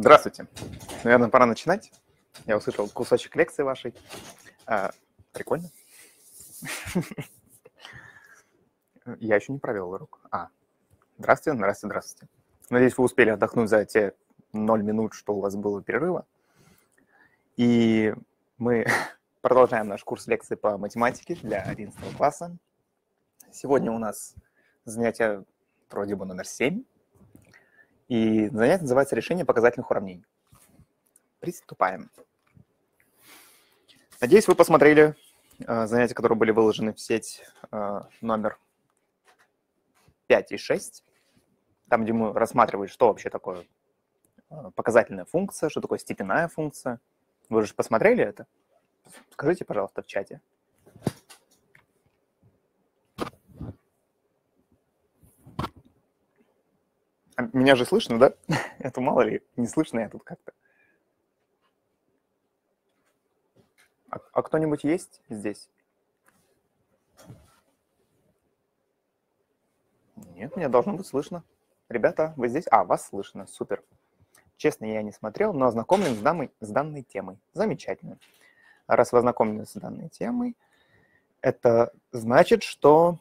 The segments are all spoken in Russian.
Здравствуйте. Наверное, пора начинать. Я услышал кусочек лекции вашей. А, прикольно. Я еще не провел урок. А, здравствуйте, здравствуйте, здравствуйте. Надеюсь, вы успели отдохнуть за те ноль минут, что у вас было перерыва. И мы продолжаем наш курс лекций по математике для 11 класса. Сегодня у нас занятие вроде бы номер 7. И занятие называется «Решение показательных уравнений». Приступаем. Надеюсь, вы посмотрели э, занятия, которые были выложены в сеть э, номер 5 и 6, там, где мы рассматривали, что вообще такое э, показательная функция, что такое степенная функция. Вы же посмотрели это? Скажите, пожалуйста, в чате. Меня же слышно, да? Это мало ли, не слышно я тут как-то. А, а кто-нибудь есть здесь? Нет, меня должно быть слышно. Ребята, вы здесь? А, вас слышно, супер. Честно, я не смотрел, но ознакомлен с данной, с данной темой. Замечательно. Раз вы ознакомлены с данной темой, это значит, что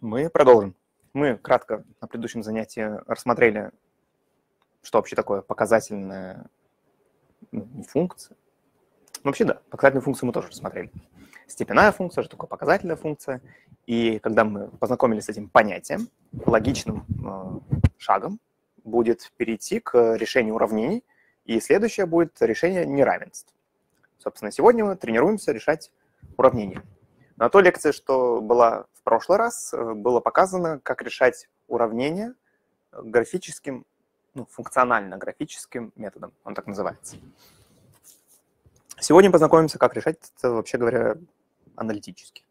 мы продолжим. Мы кратко на предыдущем занятии рассмотрели, что вообще такое показательная ну, функция. Ну, вообще, да, показательную функцию мы тоже рассмотрели. Степенная функция, что такое показательная функция. И когда мы познакомились с этим понятием, логичным э, шагом будет перейти к решению уравнений, и следующее будет решение неравенств. Собственно, сегодня мы тренируемся решать уравнения. На той лекции, что была прошлый раз, э, было показано, как решать уравнения графическим, ну, функционально-графическим методом, он так называется. Сегодня познакомимся, как решать это, вообще говоря, аналитически.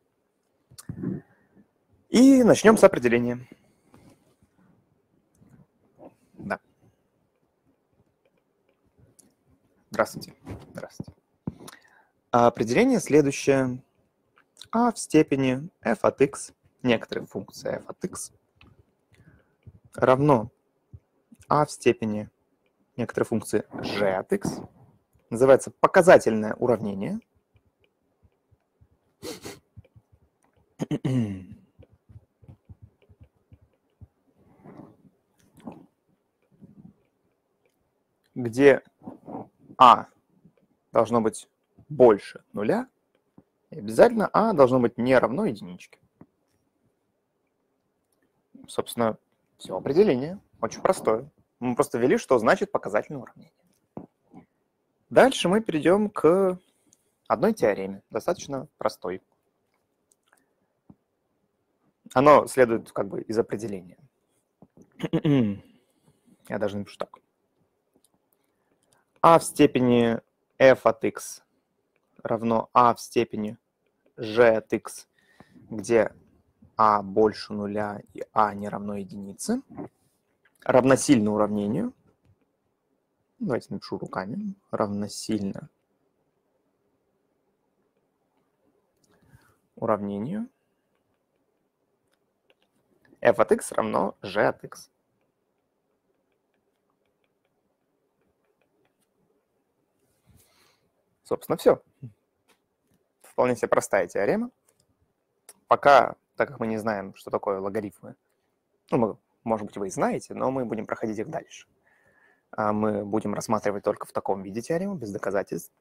И начнем с определения. Да. Здравствуйте. Здравствуйте. Определение следующее а в степени f от x, некоторая функция f от x, равно а в степени некоторой функции g от x, называется показательное уравнение, где а должно быть больше нуля, и обязательно а должно быть не равно единичке. Собственно, все определение. Очень простое. Мы просто ввели, что значит показательное уравнение. Дальше мы перейдем к одной теореме, достаточно простой. Оно следует как бы из определения. Я даже напишу так. а в степени f от x равно а в степени g от x, где а больше нуля и а не равно единице, равносильно уравнению. Давайте напишу руками. Равносильно уравнению f от x равно g от x. Собственно, все вполне себе простая теорема. Пока, так как мы не знаем, что такое логарифмы, ну, может быть, вы и знаете, но мы будем проходить их дальше. А мы будем рассматривать только в таком виде теорему, без доказательства.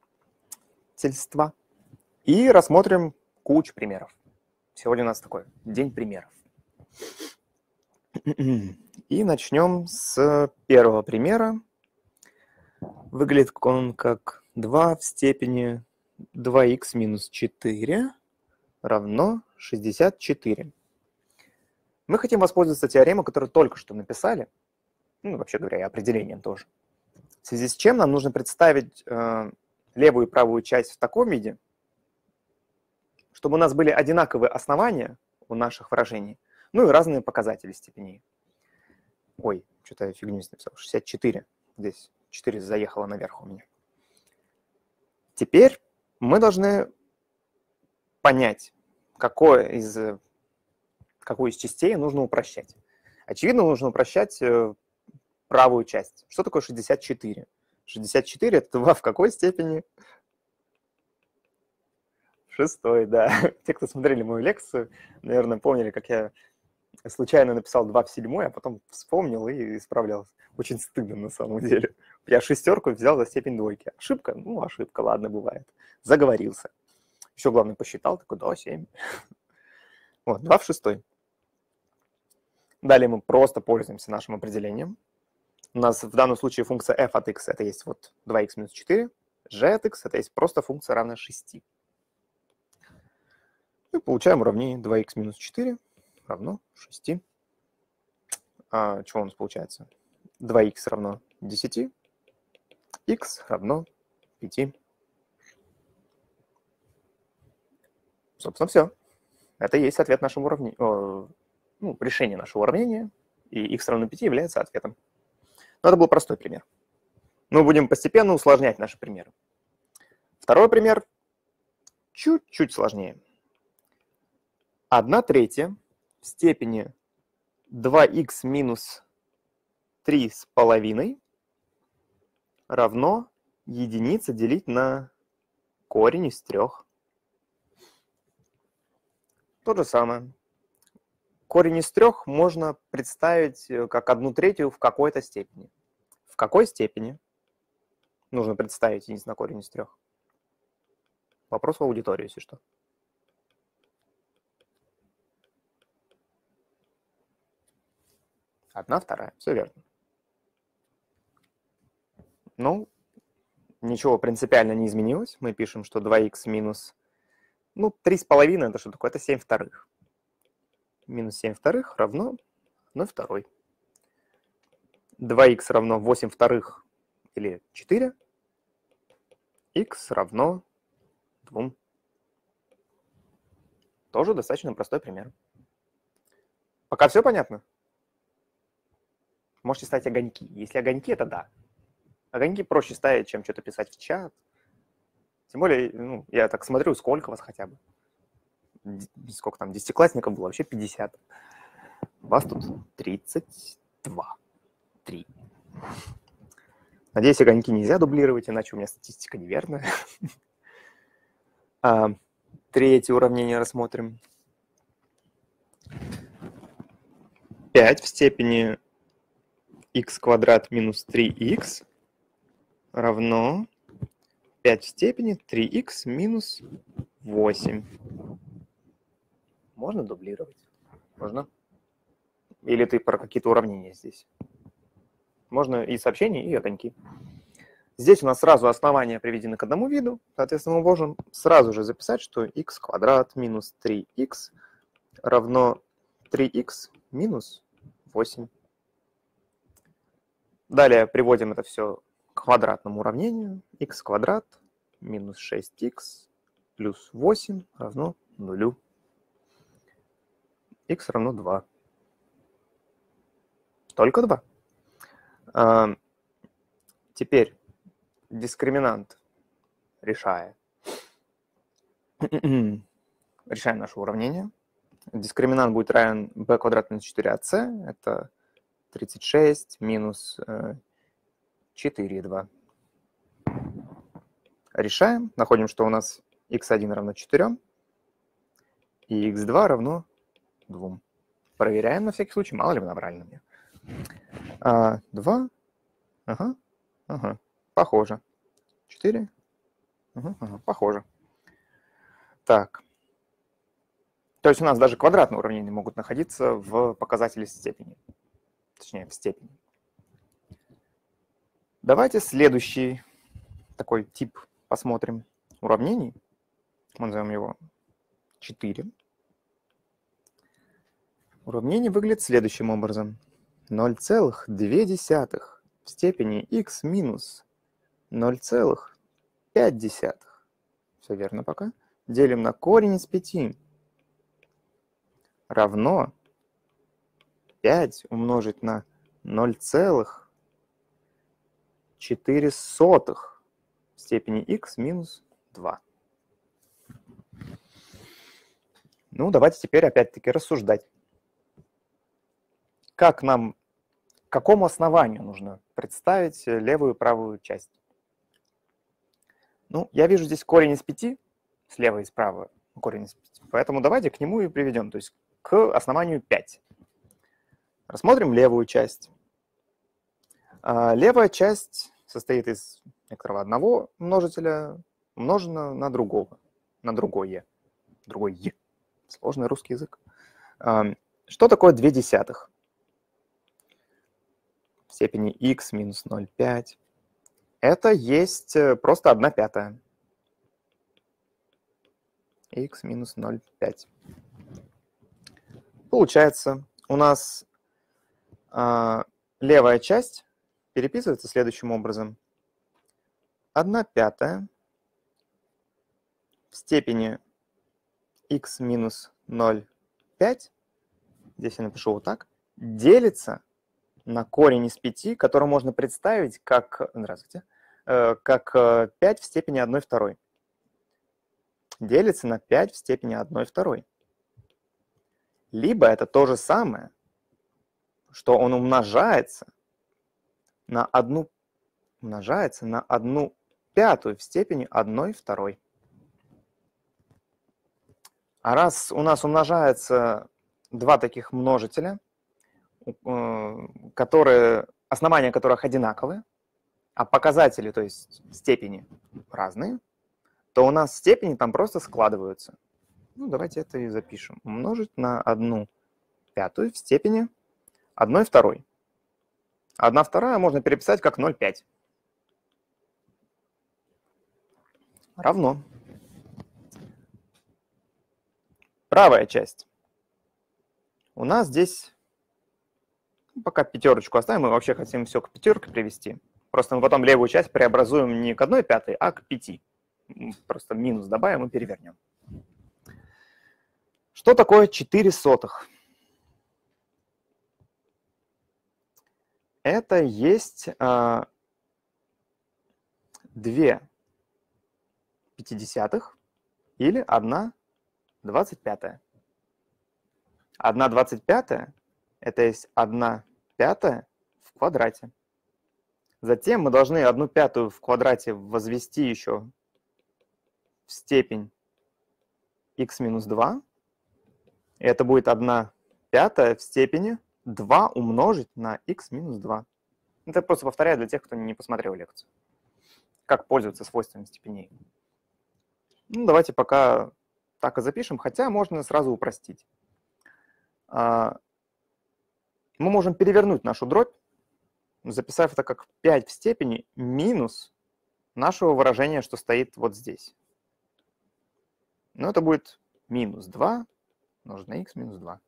И рассмотрим кучу примеров. Сегодня у нас такой день примеров. И начнем с первого примера. Выглядит он как 2 в степени 2х минус 4 равно 64. Мы хотим воспользоваться теоремой, которую только что написали, ну, вообще говоря, и определением тоже. В связи с чем нам нужно представить э, левую и правую часть в таком виде, чтобы у нас были одинаковые основания у наших выражений, ну и разные показатели степеней. Ой, что-то я фигню написал. 64. Здесь 4 заехало наверх у меня. Теперь мы должны понять, какое из, какую из частей нужно упрощать. Очевидно, нужно упрощать э, правую часть. Что такое 64? 64 – это 2 в какой степени? Шестой, да. Те, кто смотрели мою лекцию, наверное, помнили, как я случайно написал 2 в седьмой, а потом вспомнил и исправлялся. Очень стыдно на самом деле. Я шестерку взял за степень двойки. Ошибка? Ну, ошибка, ладно, бывает. Заговорился. Еще, главное, посчитал, такой, да, 7. Вот, 2 в шестой. Далее мы просто пользуемся нашим определением. У нас в данном случае функция f от x это есть вот 2x минус 4, g от x это есть просто функция равная 6. И получаем уравнение 2x минус 4 равно 6. А, что у нас получается? 2х равно 10, x равно 5. Собственно, все. Это и есть ответ нашему уравнению, ну, решение нашего уравнения, и x равно 5 является ответом. Но это был простой пример. Мы будем постепенно усложнять наши примеры. Второй пример чуть-чуть сложнее. 1 третья в степени 2х минус 3 с половиной равно единица делить на корень из трех. То же самое. Корень из трех можно представить э, как одну третью в какой-то степени. В какой степени нужно представить единицу на корень из трех? Вопрос в аудиторию, если что. Одна вторая, все верно. Ну, ничего принципиально не изменилось. Мы пишем, что 2х минус ну, 3,5 это что такое? Это 7 вторых. Минус 7 вторых равно 1 второй. 2х равно 8 вторых или 4. х равно 2. Тоже достаточно простой пример. Пока все понятно? Можете ставить огоньки. Если огоньки, это да. Огоньки проще ставить, чем что-то писать в чат, тем более, ну, я так смотрю, сколько вас хотя бы. Сколько там, десятиклассников было? Вообще 50. Вас тут 32. 3. Надеюсь, огоньки нельзя дублировать, иначе у меня статистика неверная. А, третье уравнение рассмотрим. 5 в степени x квадрат минус 3x равно 5 в степени 3х минус 8. Можно дублировать? Можно. Или ты про какие-то уравнения здесь? Можно и сообщения, и огоньки. Здесь у нас сразу основания приведены к одному виду. Соответственно, мы можем сразу же записать, что x квадрат минус 3x равно 3x минус 8. Далее приводим это все квадратному уравнению x квадрат минус 6x плюс 8 равно нулю. x равно 2. Только 2. А, теперь дискриминант решая. Решаем наше уравнение. Дискриминант будет равен b квадрат минус 4ac. Это 36 минус 4,2. Решаем, находим, что у нас x1 равно 4 и x2 равно 2. Проверяем на всякий случай, мало ли мы набрали на мне. А, 2, ага, ага, похоже. 4, ага, ага, похоже. Так. То есть у нас даже квадратные уравнения могут находиться в показателе степени. Точнее, в степени. Давайте следующий такой тип посмотрим уравнений. Мы назовем его 4. Уравнение выглядит следующим образом. 0,2 в степени x минус 0,5. Все верно пока. Делим на корень из 5. Равно 5 умножить на 0,5 4 сотых в степени x минус 2. Ну, давайте теперь опять-таки рассуждать. Как нам какому основанию нужно представить левую и правую часть? Ну, я вижу здесь корень из 5, слева и справа корень из 5, поэтому давайте к нему и приведем, то есть к основанию 5. Рассмотрим левую часть. А, левая часть состоит из некоторого одного множителя, умножено на другого, на другое, другой «е». Сложный русский язык. А, что такое 2 десятых? В степени x минус 0,5. Это есть э, просто 1 пятая. x минус 0,5. Получается, у нас левая часть переписывается следующим образом. 1 пятая в степени x минус 0,5, здесь я напишу вот так, делится на корень из 5, который можно представить как, здравствуйте, э, как 5 э, в степени 1 второй. Делится на 5 в степени 1 второй. Либо это то же самое, что он умножается на одну, умножается на одну пятую в степени 1 второй. А раз у нас умножается два таких множителя, э, которые, основания которых одинаковые, а показатели, то есть степени, разные, то у нас степени там просто складываются. Ну, давайте это и запишем. Умножить на одну пятую в степени 1 второй. 1 вторая можно переписать как 0,5. Равно. Правая часть. У нас здесь, ну, пока пятерочку оставим, мы вообще хотим все к пятерке привести. Просто мы потом левую часть преобразуем не к 1 пятой, а к 5. Просто минус добавим и перевернем. Что такое 4 сотых? Это есть а, 2 пятидесятых или 1 двадцать пятая. 1 двадцать пятая – это есть 1 пятая в квадрате. Затем мы должны 1 пятую в квадрате возвести еще в степень x минус 2. И это будет 1 пятая в степени 2 умножить на x минус 2. Это просто повторяю для тех, кто не посмотрел лекцию. Как пользоваться свойствами степеней. Ну, давайте пока так и запишем, хотя можно сразу упростить. А, мы можем перевернуть нашу дробь, записав это как 5 в степени минус нашего выражения, что стоит вот здесь. Но это будет минус 2 умножить на x минус 2.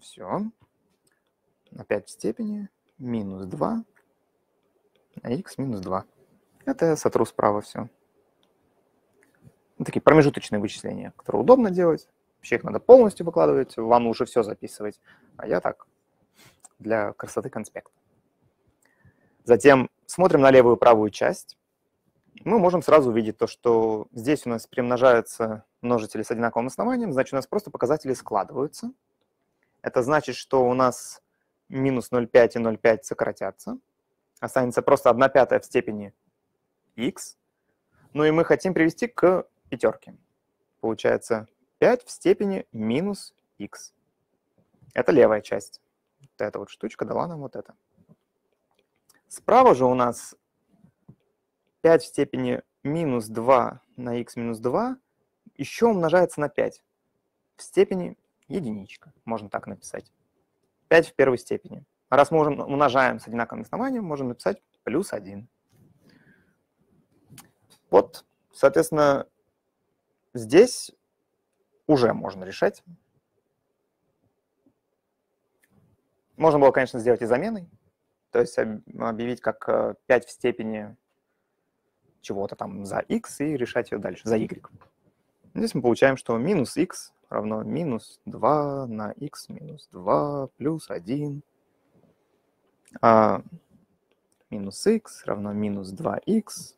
Все. На 5 в степени минус 2 на x минус 2. Это я сотру справа все. Ну, такие промежуточные вычисления, которые удобно делать. Вообще их надо полностью выкладывать, вам лучше все записывать. А я так, для красоты конспекта. Затем смотрим на левую и правую часть. Мы можем сразу увидеть то, что здесь у нас примножаются множители с одинаковым основанием, значит, у нас просто показатели складываются. Это значит, что у нас минус 0,5 и 0,5 сократятся. Останется просто 1 пятая в степени x. Ну и мы хотим привести к пятерки. Получается 5 в степени минус x. Это левая часть. Вот эта вот штучка дала нам вот это. Справа же у нас 5 в степени минус 2 на x минус 2 еще умножается на 5 в степени единичка. Можно так написать. 5 в первой степени. раз мы умножаем с одинаковым основанием, можем написать плюс 1. Вот, соответственно, Здесь уже можно решать. Можно было, конечно, сделать и заменой, то есть объявить как 5 э, в степени чего-то там за x и решать ее дальше, за y. Здесь мы получаем, что минус x равно минус 2 на x минус 2 плюс 1. А минус x равно минус 2x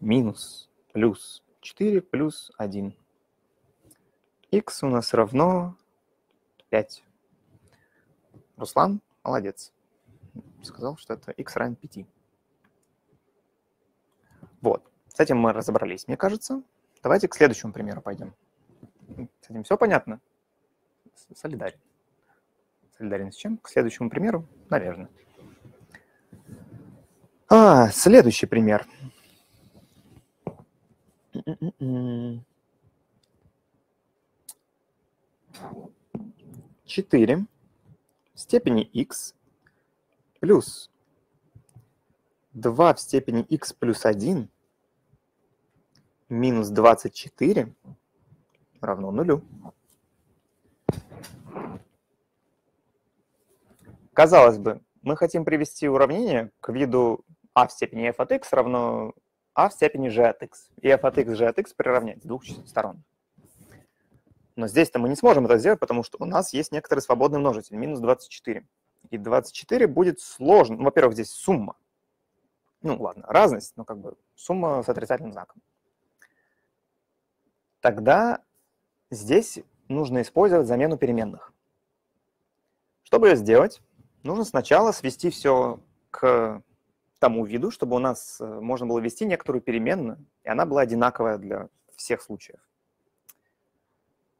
минус плюс 4 плюс 1. x у нас равно 5. Руслан, Молодец. Сказал, что это x равен 5. Вот. С этим мы разобрались, мне кажется. Давайте к следующему примеру пойдем. С этим все понятно? Солидарен. Солидарен с чем? К следующему примеру, наверное. А, следующий пример. Четыре в степени x плюс 2 в степени x плюс 1 минус 24 равно нулю. Казалось бы, мы хотим привести уравнение к виду а в степени f от x равно а в степени g от x. И f от x, g от x приравнять с двух сторон. Но здесь-то мы не сможем это сделать, потому что у нас есть некоторый свободный множитель, минус 24. И 24 будет сложно. Ну, во-первых, здесь сумма. Ну, ладно, разность, но как бы сумма с отрицательным знаком. Тогда здесь нужно использовать замену переменных. Чтобы ее сделать, нужно сначала свести все к тому виду, чтобы у нас э, можно было ввести некоторую переменную, и она была одинаковая для всех случаев.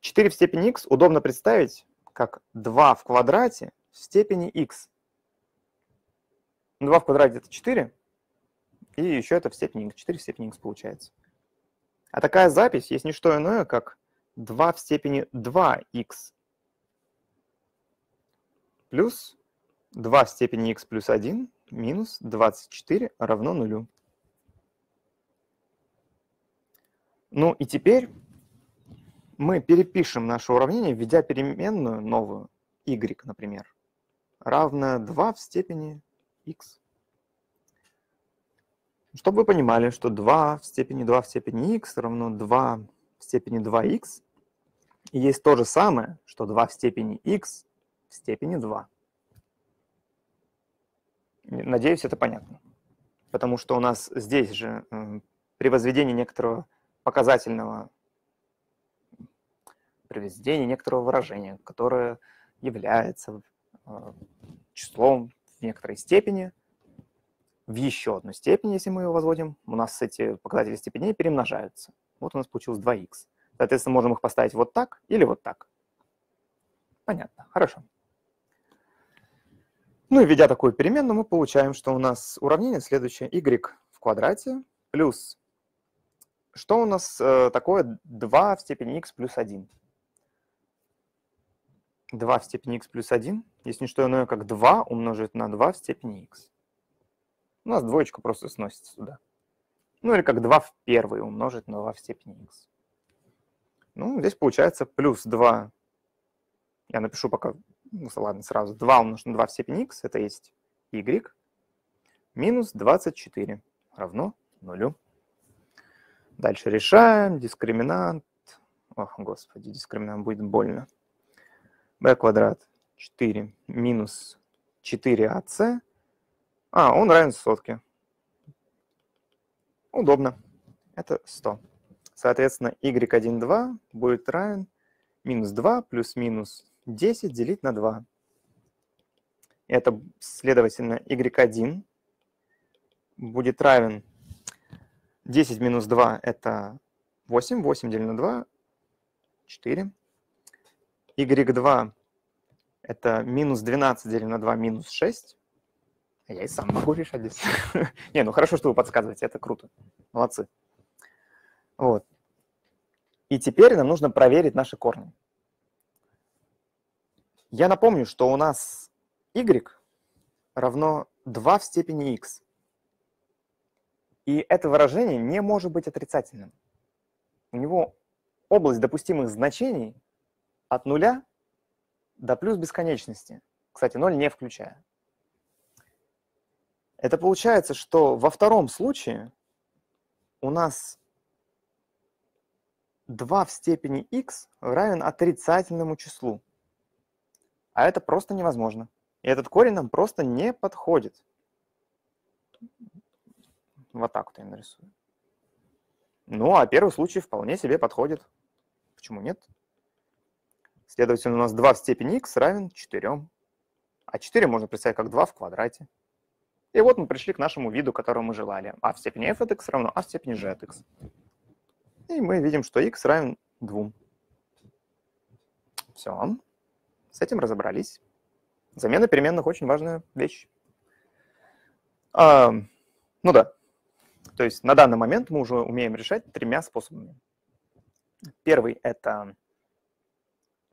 4 в степени x удобно представить как 2 в квадрате в степени x. 2 в квадрате это 4, и еще это в степени x. 4 в степени x получается. А такая запись есть не что иное, как 2 в степени 2х плюс 2 в степени x плюс 1 минус 24 равно нулю. Ну и теперь мы перепишем наше уравнение, введя переменную новую, y, например, равная 2 в степени x. Чтобы вы понимали, что 2 в степени 2 в степени x равно 2 в степени 2x, и есть то же самое, что 2 в степени x в степени 2. Надеюсь, это понятно. Потому что у нас здесь же при возведении некоторого показательного, при возведении некоторого выражения, которое является э, числом в некоторой степени, в еще одной степени, если мы его возводим, у нас эти показатели степеней перемножаются. Вот у нас получилось 2х. Соответственно, можем их поставить вот так или вот так. Понятно, хорошо. Ну и введя такую переменную, мы получаем, что у нас уравнение следующее. y в квадрате плюс... Что у нас э, такое 2 в степени x плюс 1? 2 в степени x плюс 1 есть не что иное, как 2 умножить на 2 в степени x. У нас двоечка просто сносится сюда. Ну или как 2 в первый умножить на 2 в степени x. Ну, здесь получается плюс 2. Я напишу пока ну, ладно, сразу 2 умножить на 2 в степени x, это есть y, минус 24 равно 0. Дальше решаем, дискриминант, ох, господи, дискриминант будет больно. b квадрат 4 минус 4ac, а, он равен сотке. Удобно, это 100. Соответственно, y1, 2 будет равен минус 2 плюс минус 10 делить на 2. Это, следовательно, y1 будет равен 10 минус 2 – это 8. 8 делить на 2 – 4. y2 – это минус 12 делить на 2 – минус 6. Я и сам могу решать здесь. Не, ну хорошо, что вы подсказываете, это круто. Молодцы. Вот. И теперь нам нужно проверить наши корни. Я напомню, что у нас y равно 2 в степени x. И это выражение не может быть отрицательным. У него область допустимых значений от нуля до плюс бесконечности. Кстати, 0 не включая. Это получается, что во втором случае у нас 2 в степени x равен отрицательному числу. А это просто невозможно. И этот корень нам просто не подходит. Вот так вот я нарисую. Ну, а первый случай вполне себе подходит. Почему нет? Следовательно, у нас 2 в степени x равен 4. А 4 можно представить как 2 в квадрате. И вот мы пришли к нашему виду, которого мы желали. а в степени f от x равно а в степени g от x. И мы видим, что x равен 2. Все. С этим разобрались. Замена переменных очень важная вещь. А, ну да. То есть на данный момент мы уже умеем решать тремя способами. Первый – это,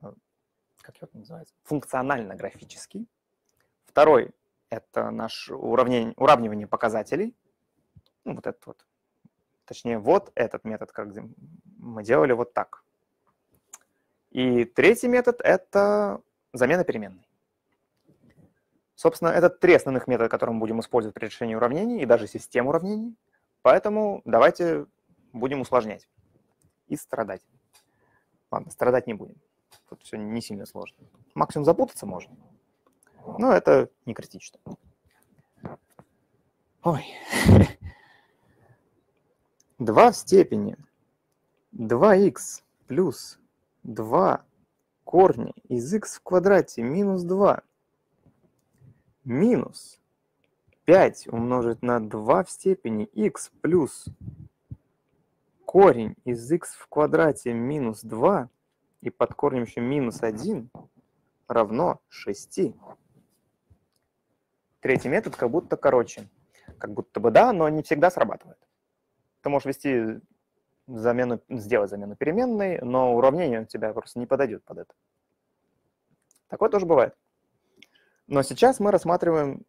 э, как это называется, функционально-графический. Второй – это наш уравнение, уравнивание показателей. Ну, вот этот вот. Точнее, вот этот метод, как мы делали вот так. И третий метод – это замена переменной. Собственно, это три основных метода, которые мы будем использовать при решении уравнений и даже систем уравнений. Поэтому давайте будем усложнять и страдать. Ладно, страдать не будем. Тут все не сильно сложно. Максимум запутаться можно. Но это не критично. Ой. 2 в степени 2х плюс 2 корни из х в квадрате минус 2 минус 5 умножить на 2 в степени х плюс корень из х в квадрате минус 2 и под корнем еще минус 1 равно 6. Третий метод как будто короче. Как будто бы да, но не всегда срабатывает. Ты можешь ввести замену, сделать замену переменной, но уравнение у тебя просто не подойдет под это. Такое тоже бывает. Но сейчас мы рассматриваем,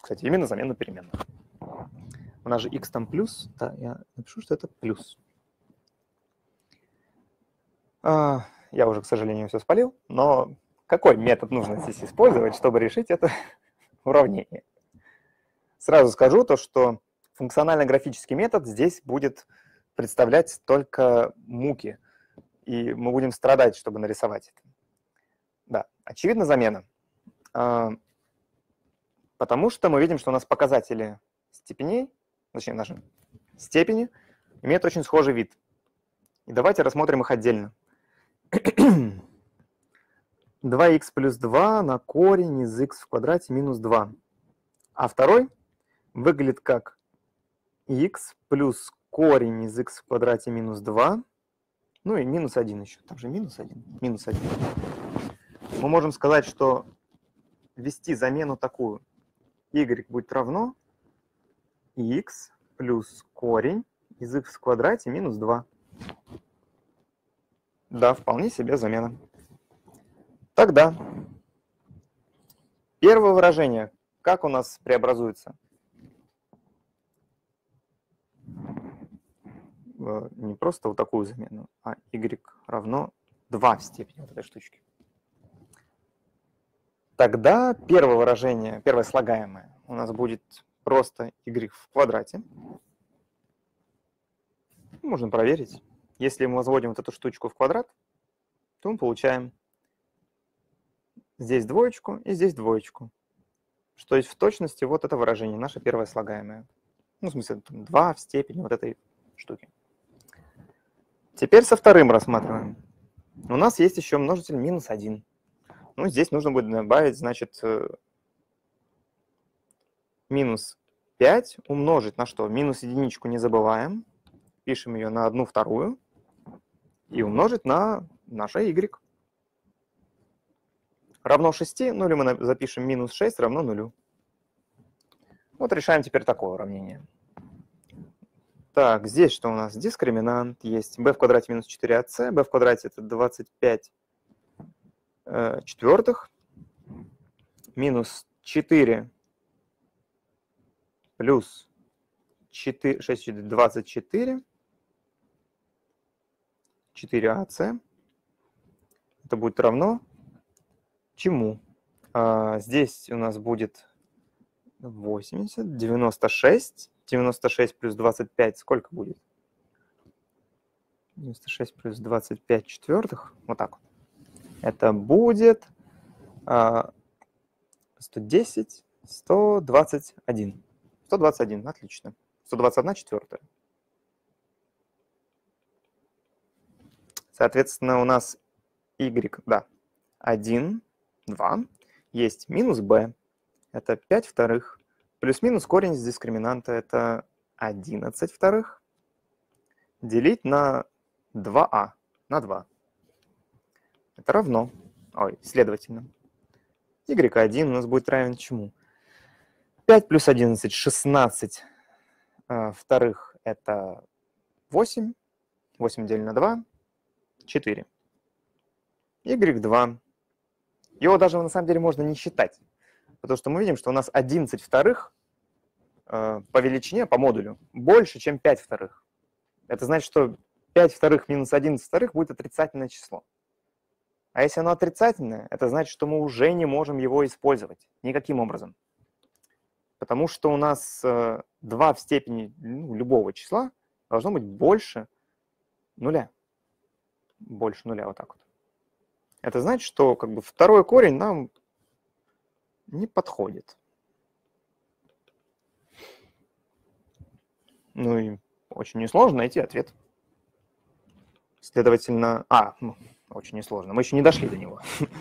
кстати, именно замену переменных. У нас же x там плюс. Да, я напишу, что это плюс. А, я уже, к сожалению, все спалил, но какой метод нужно здесь использовать, чтобы решить это уравнение? Сразу скажу то, что функционально-графический метод здесь будет представлять только муки, и мы будем страдать, чтобы нарисовать это. Да, очевидно замена. А, потому что мы видим, что у нас показатели степеней точнее наши степени, имеют очень схожий вид. И давайте рассмотрим их отдельно. 2х плюс 2 на корень из х в квадрате минус 2. А второй выглядит как х плюс корень из х в квадрате минус 2, ну и минус 1 еще. Там же минус 1. Минус 1. Мы можем сказать, что ввести замену такую. y будет равно x плюс корень из x в квадрате минус 2. Да, вполне себе замена. Тогда первое выражение, как у нас преобразуется? Не просто вот такую замену, а y равно 2 в степени вот этой штучки. Тогда первое выражение, первое слагаемое у нас будет просто y в квадрате. Можно проверить. Если мы возводим вот эту штучку в квадрат, то мы получаем здесь двоечку и здесь двоечку. Что есть в точности вот это выражение, наше первое слагаемое. Ну, в смысле, 2 в степени вот этой штуки. Теперь со вторым рассматриваем. У нас есть еще множитель минус 1. Ну, здесь нужно будет добавить, значит, э, минус 5 умножить на что? Минус единичку не забываем. Пишем ее на одну вторую. И умножить на наше y. Равно 6, ну или мы запишем минус 6 равно нулю. Вот решаем теперь такое уравнение. Так, здесь что у нас? Дискриминант есть b в квадрате минус 4ac. b в квадрате это 25 э, четвертых. Минус 4 плюс 4, 6, 24, 4АС. Это будет равно чему? А, здесь у нас будет 80, 96. 96 плюс 25 сколько будет? 96 плюс 25 четвертых. Вот так вот. Это будет а, 110, 121. 121, отлично. 121 четвертая. Соответственно, у нас y, да, 1, 2. есть минус b, это 5 вторых, плюс-минус корень из дискриминанта, это 11 вторых, делить на 2а, на 2. Это равно, ой, следовательно, y1 у нас будет равен чему? 5 плюс 11, 16 э, вторых это 8, 8 делим на 2, 4. y2. Его даже на самом деле можно не считать, потому что мы видим, что у нас 11 вторых э, по величине, по модулю, больше, чем 5 вторых. Это значит, что 5 вторых минус 11 вторых будет отрицательное число. А если оно отрицательное, это значит, что мы уже не можем его использовать никаким образом. Потому что у нас 2 э, в степени ну, любого числа должно быть больше нуля. Больше нуля, вот так вот. Это значит, что как бы второй корень нам не подходит. Ну и очень несложно найти ответ. Следовательно, а, ну, очень несложно, мы еще не дошли до него.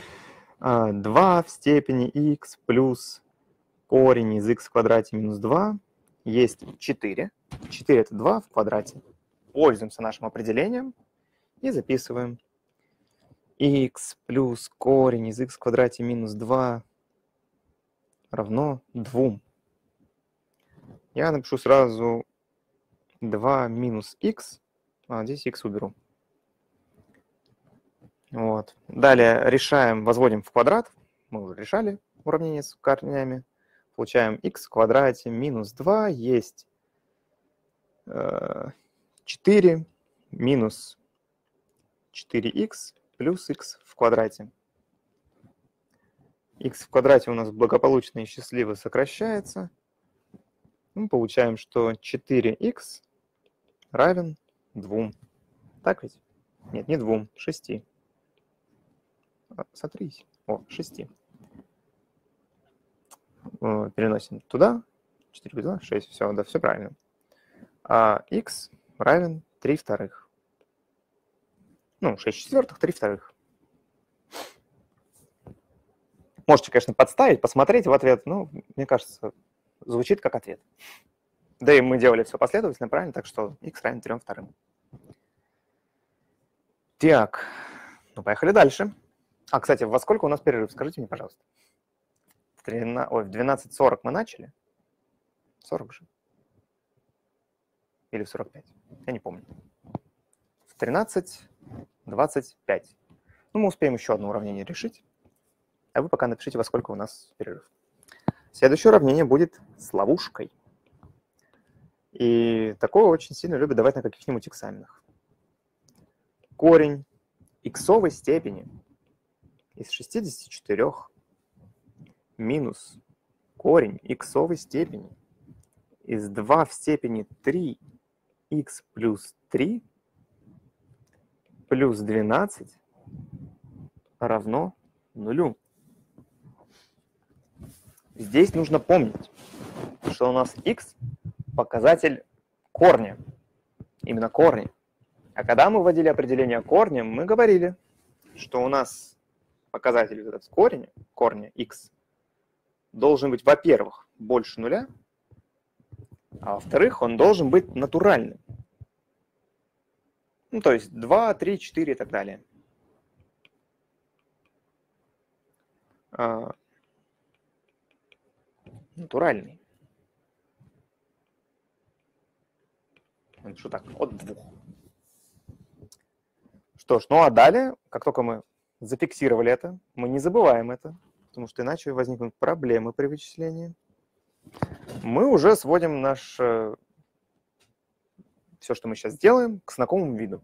2 в степени x плюс корень из x в квадрате минус 2 есть 4. 4 это 2 в квадрате. Пользуемся нашим определением и записываем. X плюс корень из x в квадрате минус 2 равно 2. Я напишу сразу 2 минус x, а здесь x уберу. Вот. Далее решаем, возводим в квадрат. Мы уже решали уравнение с корнями. Получаем x в квадрате минус 2 есть 4 э, минус 4х плюс x в квадрате. x в квадрате у нас благополучно и счастливо сокращается. Мы получаем, что 4х равен 2. Так ведь? Нет, не 2, 6. Сотрись. О, 6. Переносим туда. 4 2, 6. Все, да, все правильно. А x равен 3 вторых. Ну, 6 четвертых, 3 вторых. Можете, конечно, подставить, посмотреть в ответ. Ну, мне кажется, звучит как ответ. Да и мы делали все последовательно, правильно? Так что x равен 3 вторым. Так, ну поехали дальше. А, кстати, во сколько у нас перерыв? Скажите мне, пожалуйста. В, 13, ой, в 12.40 мы начали? 40 же. Или в 45? Я не помню. В 13.25. Ну, мы успеем еще одно уравнение решить. А вы пока напишите, во сколько у нас перерыв. Следующее уравнение будет с ловушкой. И такое очень сильно любят давать на каких-нибудь экзаменах. Корень иксовой степени из 64 минус корень иксовой степени из 2 в степени 3 x плюс 3 плюс 12 равно нулю. Здесь нужно помнить, что у нас x показатель корня, именно корня. А когда мы вводили определение корня, мы говорили, что у нас показатель этот корень, корня x, должен быть, во-первых, больше нуля, а во-вторых, он должен быть натуральным. Ну, то есть 2, 3, 4 и так далее. А, натуральный. Что так, от двух. Что ж, ну а далее, как только мы зафиксировали это, мы не забываем это, потому что иначе возникнут проблемы при вычислении. Мы уже сводим наш э, все, что мы сейчас делаем, к знакомому виду.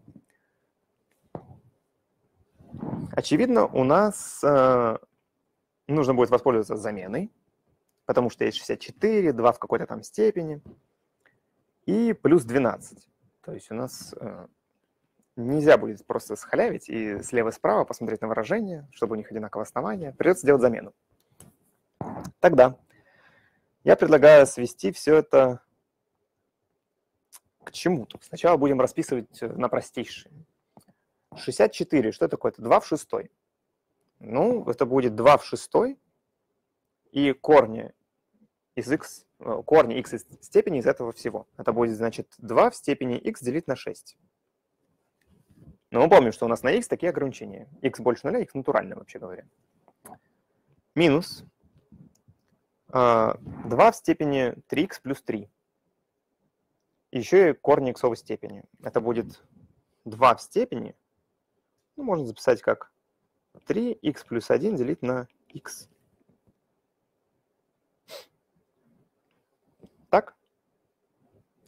Очевидно, у нас э, нужно будет воспользоваться заменой, потому что есть 64, 2 в какой-то там степени – и плюс 12. То есть у нас э, нельзя будет просто схалявить и слева и справа посмотреть на выражение, чтобы у них одинаковое основание. Придется сделать замену. Тогда я предлагаю свести все это к чему-то. Сначала будем расписывать на простейшие. 64, что такое? Это 2 в 6. Ну, это будет 2 в 6 и корни из x, э, корни x из степени из этого всего. Это будет, значит, 2 в степени x делить на 6. Но мы помним, что у нас на x такие ограничения. x больше 0, x натуральный, вообще говоря. Минус 2 в степени 3x плюс 3. Еще и корни иксовой степени. Это будет 2 в степени, ну, можно записать как 3x плюс 1 делить на x. Так?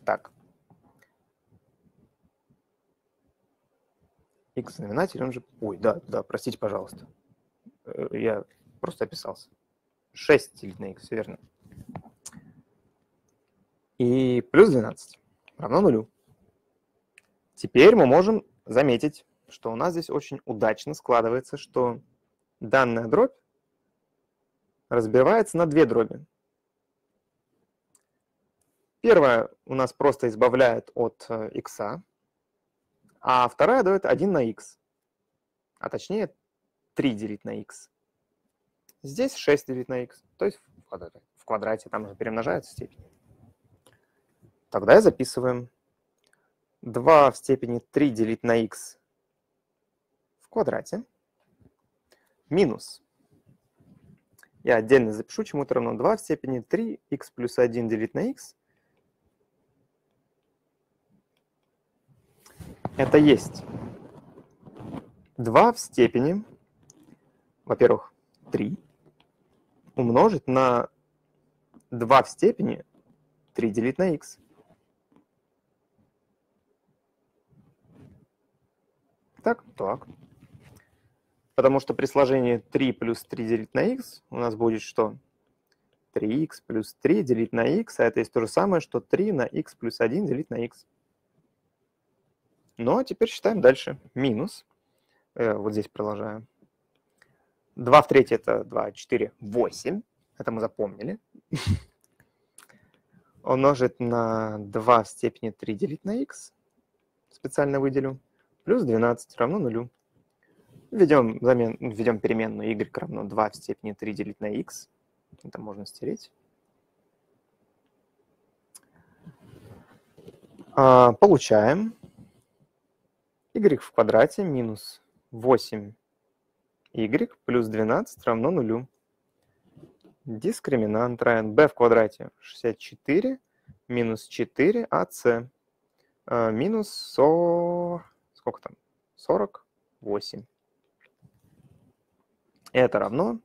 Так. x знаменатель, он же... Ой, да, да, простите, пожалуйста. Э, я просто описался. 6 делить на x, верно. И плюс 12 равно нулю. Теперь мы можем заметить, что у нас здесь очень удачно складывается, что данная дробь разбивается на две дроби. Первая у нас просто избавляет от x, э, а вторая дает 1 на x, а точнее 3 делить на x. Здесь 6 делить на x, то есть в квадрате. В квадрате там же перемножается степень. Тогда записываем 2 в степени 3 делить на x в квадрате минус. Я отдельно запишу, чему это равно 2 в степени 3 x плюс 1 делить на x. Это есть 2 в степени, во-первых, 3 умножить на 2 в степени 3 делить на x. Так? Так. Потому что при сложении 3 плюс 3 делить на x у нас будет что? 3х плюс 3 делить на x, а это есть то же самое, что 3 на x плюс 1 делить на x. Ну, а теперь считаем дальше. Минус. Э, вот здесь продолжаем. 2 в третьей это 2, 4, 8. Это мы запомнили. Умножить на 2 в степени 3 делить на x. Специально выделю. Плюс 12 равно нулю. Введем, замен, введем переменную y равно 2 в степени 3 делить на x. Это можно стереть. А, получаем y в квадрате минус 8 y плюс 12 равно нулю. Дискриминант равен b в квадрате 64 минус 4 ac а, минус 40, сколько там? 48. Это равно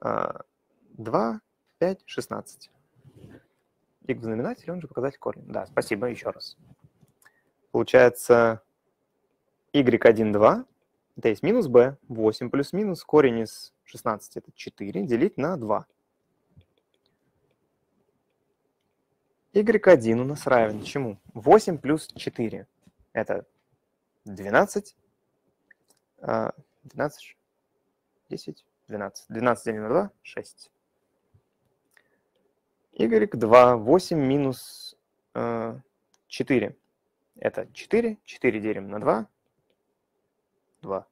2, 5, 16. Y в знаменателе, он же показатель корня. Да, спасибо еще раз. Получается y1, 2 это есть минус b, 8 плюс минус корень из 16, это 4, делить на 2. y1 у нас равен чему? 8 плюс 4. Это 12. 12, 10, 12. 12 делим на 2, 6. y2, 8 минус 4. Это 4. 4 делим на 2, 2.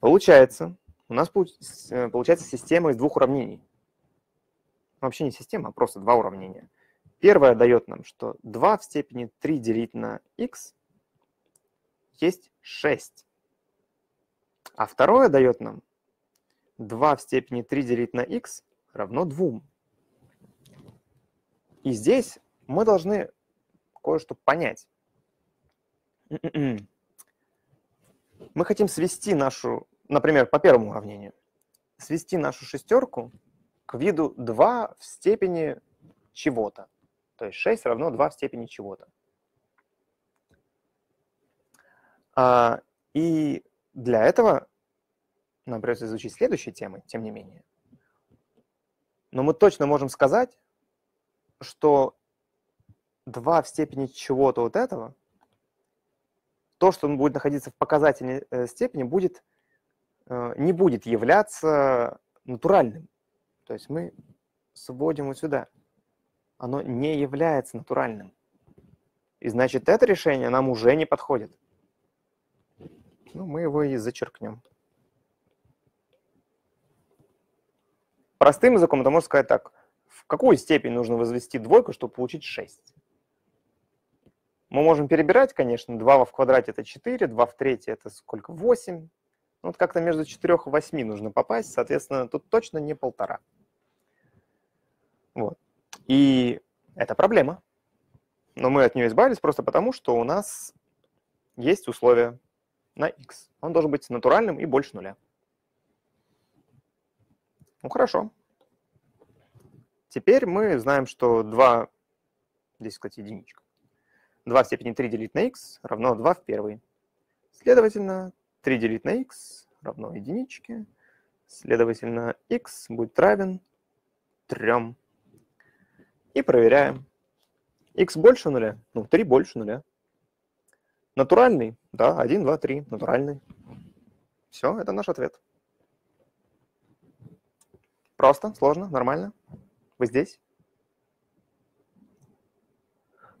Получается, у нас э, получается система из двух уравнений. Вообще не система, а просто два уравнения. Первое дает нам, что 2 в степени 3 делить на x есть 6. А второе дает нам 2 в степени 3 делить на x равно 2. И здесь мы должны кое-что понять. Мы хотим свести нашу, например, по первому уравнению, свести нашу шестерку к виду 2 в степени чего-то. То есть 6 равно 2 в степени чего-то. А, и для этого нам придется изучить следующие темы, тем не менее. Но мы точно можем сказать, что 2 в степени чего-то вот этого – то, что он будет находиться в показательной э, степени, будет, э, не будет являться натуральным. То есть мы сводим вот сюда. Оно не является натуральным. И значит, это решение нам уже не подходит. Ну, мы его и зачеркнем. Простым языком это можно сказать так. В какую степень нужно возвести двойку, чтобы получить 6? Мы можем перебирать, конечно. 2 в квадрате – это 4, 2 в третье – это сколько? 8. Ну, вот как-то между 4 и 8 нужно попасть, соответственно, тут точно не полтора. Вот. И это проблема. Но мы от нее избавились просто потому, что у нас есть условие на x. Он должен быть натуральным и больше нуля. Ну, хорошо. Теперь мы знаем, что 2, здесь, кстати, единичка, 2 в степени 3 делить на x равно 2 в первой. Следовательно, 3 делить на x равно единичке. Следовательно, x будет равен 3. И проверяем. x больше нуля? Ну, 3 больше нуля. Натуральный? Да, 1, 2, 3. Натуральный. Все, это наш ответ. Просто, сложно, нормально? Вы здесь?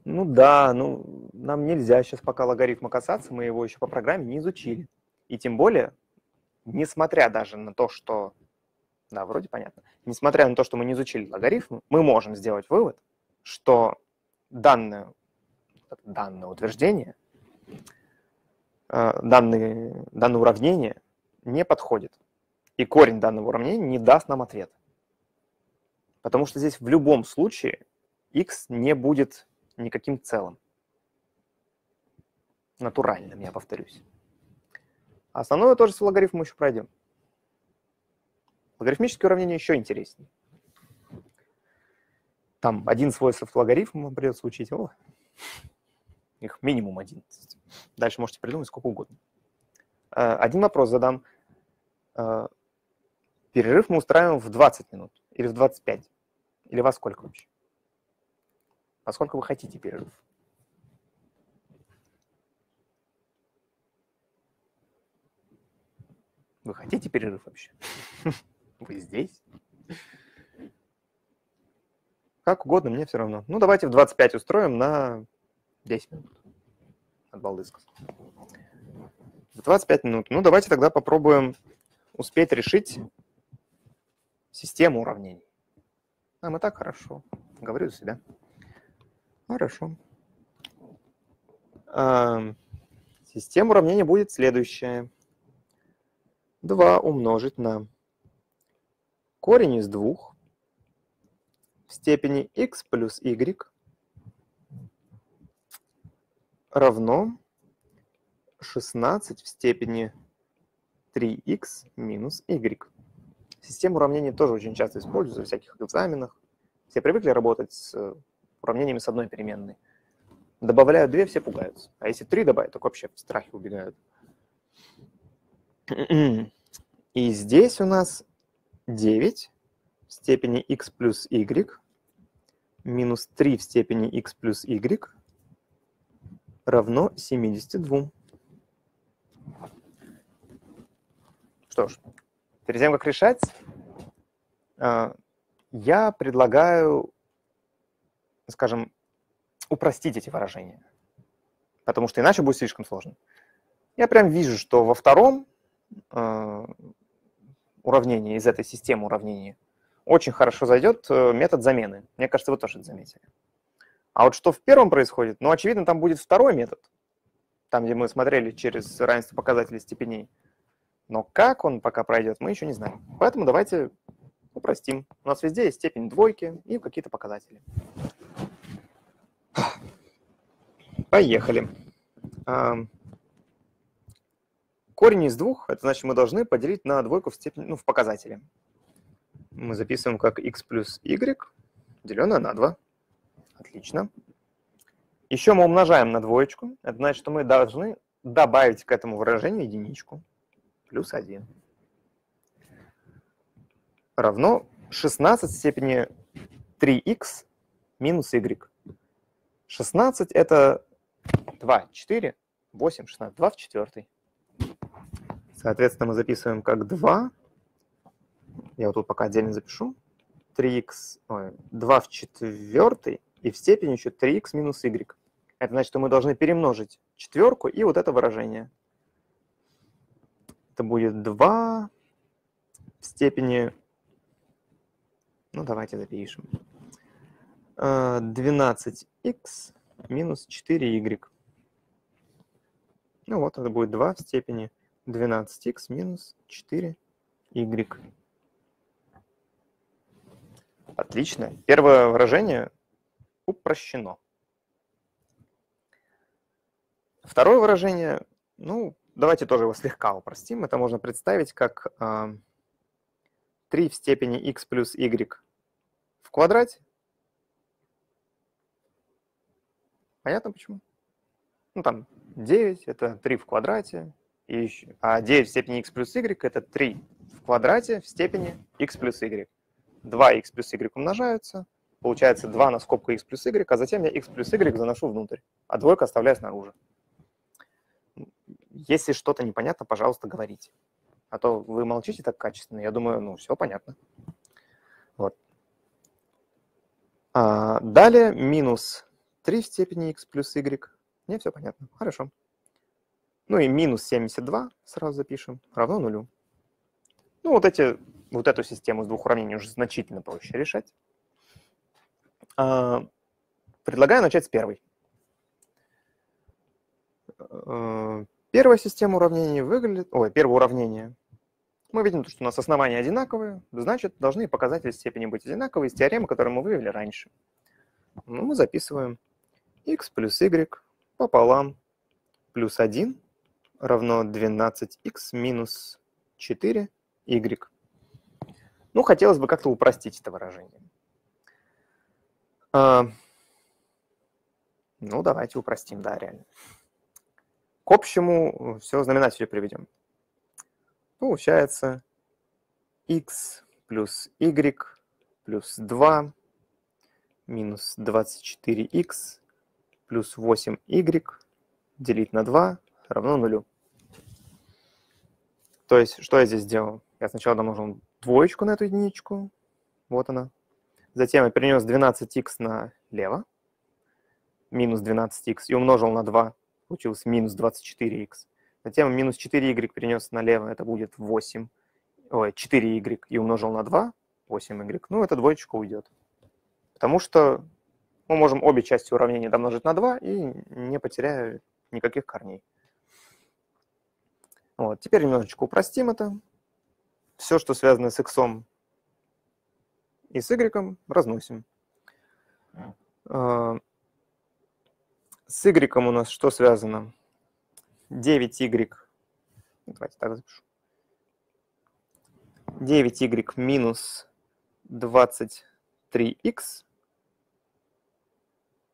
Ну да, ну нам нельзя сейчас пока логарифма касаться, мы его еще по программе не изучили. И тем более, несмотря даже на то, что... Да, вроде понятно. Несмотря на то, что мы не изучили логарифм, мы можем сделать вывод, что данное, данное утверждение, э, данное, данное уравнение не подходит и корень данного уравнения не даст нам ответ. Потому что здесь в любом случае x не будет никаким целым. Натуральным, я повторюсь. Основное тоже с логарифмом еще пройдем. Логарифмические уравнения еще интереснее. Там один свойств логарифма придется учить. О, их минимум 11. Дальше можете придумать сколько угодно. Э, один вопрос задам. Э, Перерыв мы устраиваем в 20 минут или в 25? Или во сколько вообще? Во сколько вы хотите перерыв? Вы хотите перерыв вообще? Вы здесь? Как угодно, мне все равно. Ну, давайте в 25 устроим на 10 минут. От балды сказал. В 25 минут. Ну, давайте тогда попробуем успеть решить систему уравнений. Нам и так хорошо. Говорю за себя. Хорошо. Система уравнений будет следующая. 2 умножить на корень из 2 в степени x плюс y равно 16 в степени 3x минус y. Система уравнений тоже очень часто используется в всяких экзаменах. Все привыкли работать с э, уравнениями с одной переменной. Добавляют две, все пугаются. А если три добавить, то вообще в страхе убегают. И здесь у нас 9 в степени x плюс y минус 3 в степени x плюс y равно 72. Что ж, Перед тем, как решать, э, я предлагаю, скажем, упростить эти выражения, потому что иначе будет слишком сложно. Я прям вижу, что во втором уравнении из этой системы уравнений очень хорошо зайдет э, метод замены. Мне кажется, вы тоже это заметили. А вот что в первом происходит? Ну, очевидно, там будет второй метод, там, где мы смотрели через равенство показателей степеней – но как он пока пройдет, мы еще не знаем. Поэтому давайте упростим. У нас везде есть степень двойки и какие-то показатели. Поехали. Корень из двух, это значит, мы должны поделить на двойку в степени, ну, в показателе. Мы записываем как x плюс y, деленное на 2. Отлично. Еще мы умножаем на двоечку. Это значит, что мы должны добавить к этому выражению единичку плюс 1 равно 16 в степени 3х минус y. 16 – это 2, 4, 8, 16, 2 в четвертой. Соответственно, мы записываем как 2. Я вот тут пока отдельно запишу. 3х, ой, 2 в четвертой и в степени еще 3х минус y. Это значит, что мы должны перемножить четверку и вот это выражение это будет 2 в степени Ну, давайте запишем. 12х минус 4y. Ну вот, это будет 2 в степени 12х минус 4y. Отлично. Первое выражение упрощено. Второе выражение, ну, давайте тоже его слегка упростим. Это можно представить как э, а, 3 в степени x плюс y в квадрате. Понятно почему? Ну, там 9 – это 3 в квадрате, и а 9 в степени x плюс y – это 3 в квадрате в степени x плюс y. 2x плюс y умножаются, получается 2 на скобку x плюс y, а затем я x плюс y заношу внутрь, а двойку оставляю снаружи. Если что-то непонятно, пожалуйста, говорите. А то вы молчите так качественно. Я думаю, ну, все понятно. Вот. А, далее минус 3 в степени x плюс y. Мне все понятно. Хорошо. Ну и минус 72, сразу запишем, равно нулю. Ну, вот, эти, вот эту систему с двух уравнений уже значительно проще решать. А, предлагаю начать с первой. А, Первая система уравнений выглядит... Ой, первое уравнение. Мы видим, что у нас основания одинаковые, значит, должны показатели степени быть одинаковые из теоремы, которую мы вывели раньше. Ну, мы записываем x плюс y пополам плюс 1 равно 12x минус 4y. Ну, хотелось бы как-то упростить это выражение. А, ну, давайте упростим, да, реально. К общему э, все знаменателю приведем. Получается x плюс y плюс 2 минус 24x плюс 8y делить на 2 равно нулю. То есть, что я здесь сделал? Я сначала домножил двоечку на эту единичку. Вот она. Затем я перенес 12х налево. Минус 12х. И умножил на 2 получилось минус 24х. Затем минус 4y перенес налево, это будет 8, ой, 4y и умножил на 2, 8y. Ну, эта двоечка уйдет. Потому что мы можем обе части уравнения домножить на 2 и не потеряя никаких корней. Вот. Теперь немножечко упростим это. Все, что связано с x и с y, разносим. А, с y у нас что связано? 9y. Давайте так запишу. 9y минус 23x.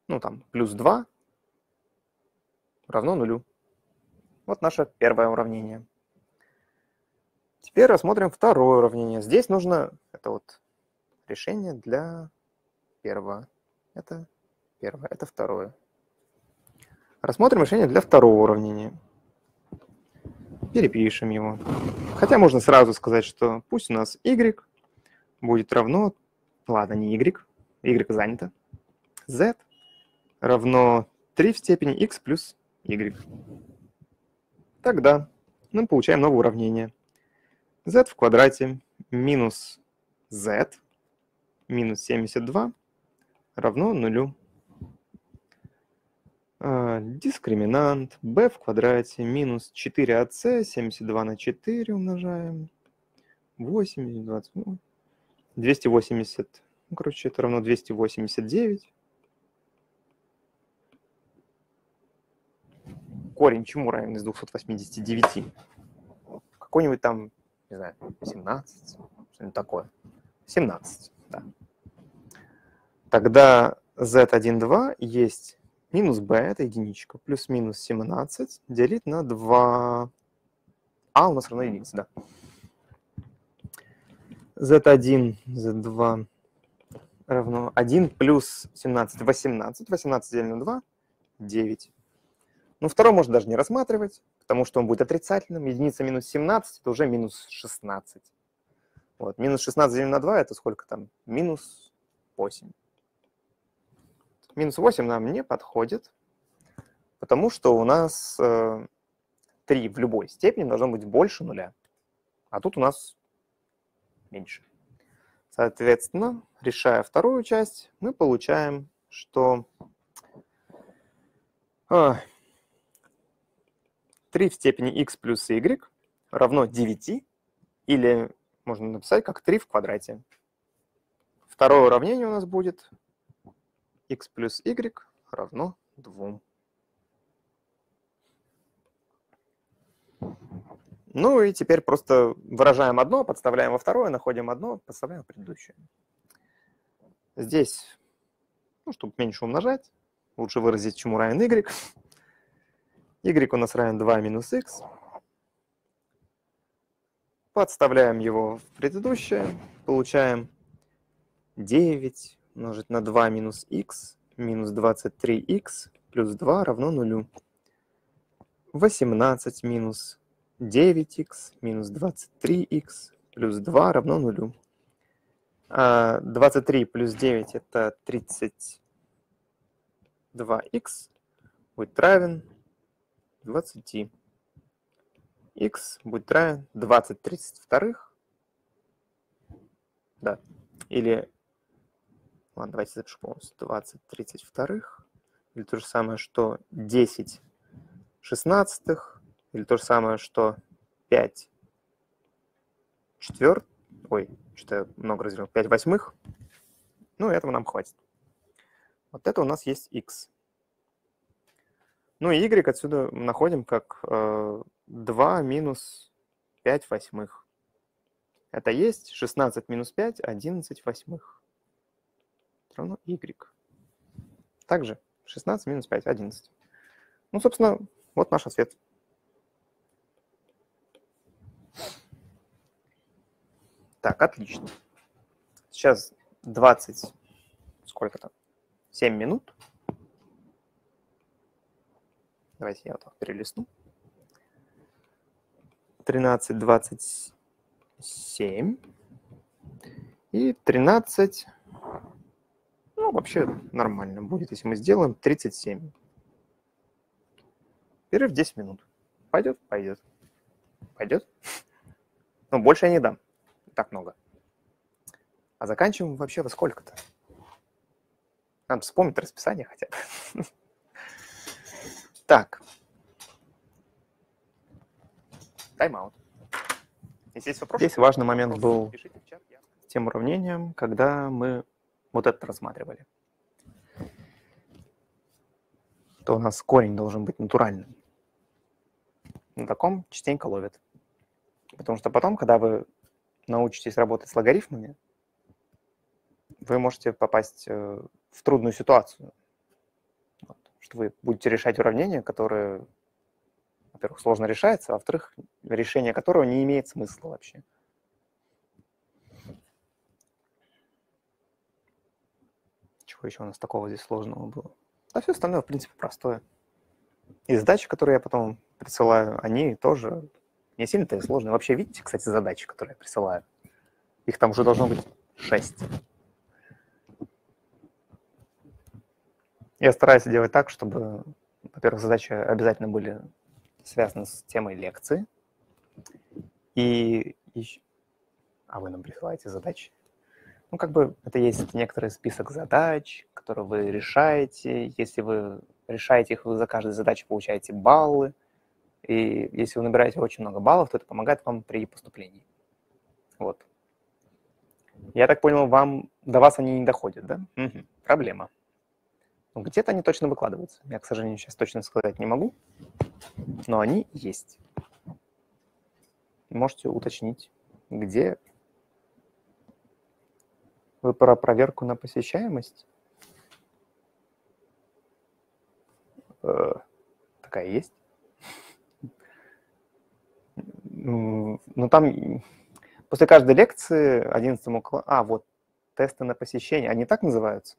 Ну, там, плюс 2 равно нулю. Вот наше первое уравнение. Теперь рассмотрим второе уравнение. Здесь нужно, это вот решение для первого. Это первое, это второе. Рассмотрим решение для второго уравнения. Перепишем его. Хотя можно сразу сказать, что пусть у нас y будет равно, ладно, не y, y занято, z равно 3 в степени x плюс y. Тогда мы получаем новое уравнение. z в квадрате минус z минус 72 равно нулю. А, дискриминант b в квадрате минус 4ac, 72 на 4 умножаем, 8, 20, 280, ну, короче, это равно 289. Корень чему равен из 289? Какой-нибудь там, не знаю, 17, что-нибудь такое. 17, да. Тогда z1,2 есть Минус b – это единичка. Плюс-минус 17 делить на 2. А у нас равно единица, да. z1, z2 равно 1 плюс 17, 18. 18 делить на 2 – 9. Ну, второй можно даже не рассматривать, потому что он будет отрицательным. Единица минус 17 – это уже минус 16. Вот. Минус 16 делить на 2 – это сколько там? Минус 8. Минус 8 нам не подходит, потому что у нас э, 3 в любой степени должно быть больше нуля, а тут у нас меньше. Соответственно, решая вторую часть, мы получаем, что а, 3 в степени x плюс y равно 9, или можно написать как 3 в квадрате. Второе уравнение у нас будет x плюс y равно 2. Ну и теперь просто выражаем одно, подставляем во второе, находим одно, подставляем в предыдущее. Здесь, ну, чтобы меньше умножать, лучше выразить, чему равен y. y у нас равен 2 минус x. Подставляем его в предыдущее, получаем 9 умножить на 2 минус x минус 23x плюс 2 равно нулю. 18 минус 9х минус 23х плюс 2 равно нулю. 23 а, плюс 9 это 32х будет равен 20. х будет равен 20 32. Да. Или, ладно, давайте запишу полностью. 20 32. Или то же самое, что 10 шестнадцатых или то же самое, что 5 четверть, ой, что я много разделил, 5 восьмых, ну, этого нам хватит. Вот это у нас есть x. Ну, и y отсюда находим как э, 2 минус 5 восьмых. Это есть 16 минус 5, 11 восьмых. Равно y. Также 16 минус 5, 11. Ну, собственно, вот наш ответ. Так, отлично. Сейчас 20, сколько там, 7 минут. Давайте я вот так перелистну. 13, 27 и 13, ну, вообще нормально будет, если мы сделаем 37. Перерыв 10 минут. Пойдет? Пойдет. Пойдет? Но ну, больше я не дам так много. А заканчиваем вообще во сколько-то? Надо вспомнить расписание хотя бы. Так. Тайм-аут. Если есть вопросы, Здесь важный момент был с тем уравнением, когда мы вот это рассматривали. То у нас корень должен быть натуральным. На таком частенько ловят. Потому что потом, когда вы научитесь работать с логарифмами, вы можете попасть э, в трудную ситуацию. Что вы будете решать уравнение, которое, во-первых, сложно решается, а во-вторых, решение которого не имеет смысла вообще. Чего еще у нас такого здесь сложного было? А все остальное, в принципе, простое. И задачи, которые я потом присылаю, они тоже не сильно-то и сложно. Вообще, видите, кстати, задачи, которые я присылаю? Их там уже должно быть 6. Я стараюсь делать так, чтобы, во-первых, задачи обязательно были связаны с темой лекции. И еще... А вы нам присылаете задачи? Ну, как бы это есть некоторый список задач, которые вы решаете. Если вы решаете их, вы за каждой задачей получаете баллы. И если вы набираете очень много баллов, то это помогает вам при поступлении. Вот. Я так понял, вам до вас они не доходят, да? Угу. Проблема. Ну, где-то они точно выкладываются. Я, к сожалению, сейчас точно сказать не могу, но они есть. Можете уточнить, где вы про проверку на посещаемость? Э, такая есть. Ну, там после каждой лекции 11 классу... А, вот, тесты на посещение. Они так называются?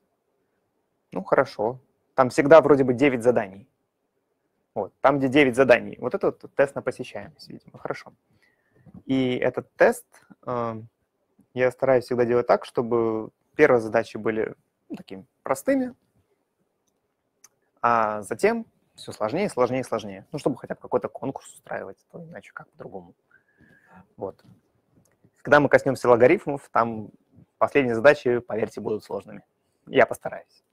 Ну, хорошо. Там всегда вроде бы 9 заданий. Вот, там, где 9 заданий. Вот это вот тест на посещаемость, видимо. Хорошо. И этот тест э, я стараюсь всегда делать так, чтобы первые задачи были ну, такими простыми, а затем все сложнее, сложнее, сложнее. Ну, чтобы хотя бы какой-то конкурс устраивать, то иначе как по-другому. Вот. Когда мы коснемся логарифмов, там Последние задачи, поверьте, будут сложными. Я постараюсь.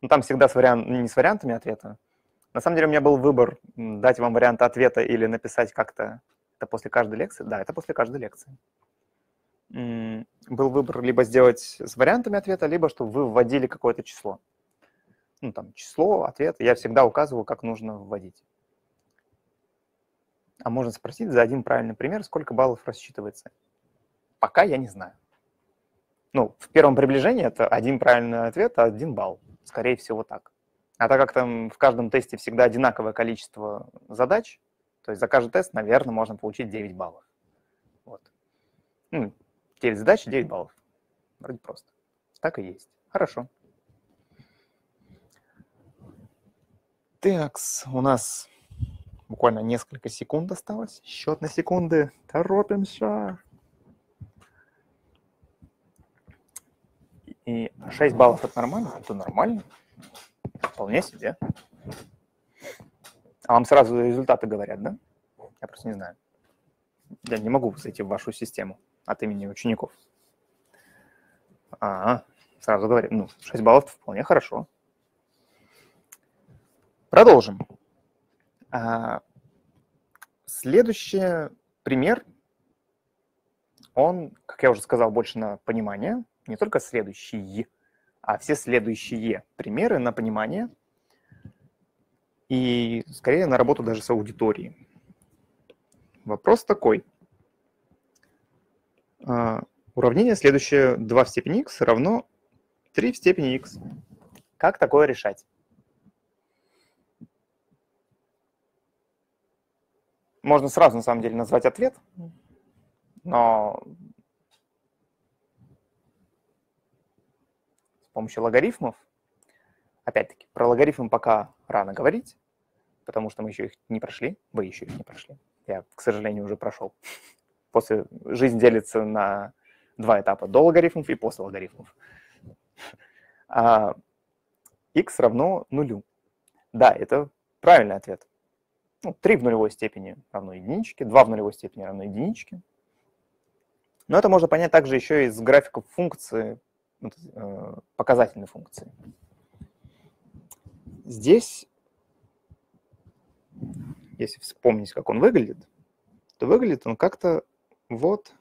Ну, там всегда с вариант... не с вариантами ответа. На самом деле у меня был выбор дать вам вариант ответа или написать как-то это после каждой лекции. Да, это после каждой лекции. Был выбор либо сделать с вариантами ответа, либо чтобы вы вводили какое-то число. Ну, там, число, ответ. Я всегда указываю, как нужно вводить. А можно спросить за один правильный пример, сколько баллов рассчитывается. Пока я не знаю. Ну, в первом приближении это один правильный ответ, а один балл. Скорее всего, так. А так как там в каждом тесте всегда одинаковое количество задач, то есть за каждый тест, наверное, можно получить 9 баллов. Вот. Ну, 9 задач, 9 баллов. Вроде просто. Так и есть. Хорошо. Так, у нас буквально несколько секунд осталось. Счет на секунды. Торопимся. И 6 баллов это нормально? Это нормально. Вполне себе. А вам сразу результаты говорят, да? Я просто не знаю. Я не могу зайти в вашу систему от имени учеников. А, сразу говорю, ну, 6 баллов вполне хорошо. Продолжим. А, следующий пример, он, как я уже сказал, больше на понимание, не только следующий, а все следующие примеры на понимание и скорее на работу даже с аудиторией. Вопрос такой. А, уравнение следующее 2 в степени x равно 3 в степени x. Как такое решать? Можно сразу, на самом деле, назвать ответ, но помощью логарифмов, опять-таки, про логарифмы пока рано говорить, потому что мы еще их не прошли, вы еще их не прошли. Я, к сожалению, уже прошел. После жизнь делится на два этапа, до логарифмов и после логарифмов. А, x равно нулю. Да, это правильный ответ ну, 3 в нулевой степени равно единичке, 2 в нулевой степени равно единичке. Но это можно понять также еще из графиков функции, показательной функции. Здесь, если вспомнить, как он выглядит, то выглядит он как-то вот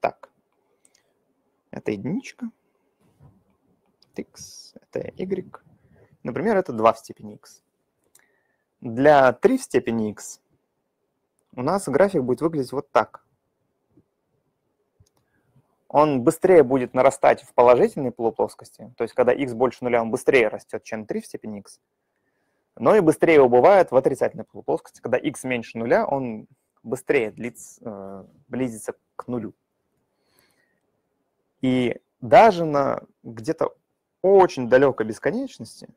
так. Это единичка, x, это y. Например, это 2 в степени x. Для 3 в степени x у нас график будет выглядеть вот так. Он быстрее будет нарастать в положительной полуплоскости, то есть когда x больше нуля, он быстрее растет, чем 3 в степени x, но и быстрее убывает в отрицательной полуплоскости. Когда x меньше нуля, он быстрее длится, э, близится к нулю. И даже на где-то очень далекой бесконечности,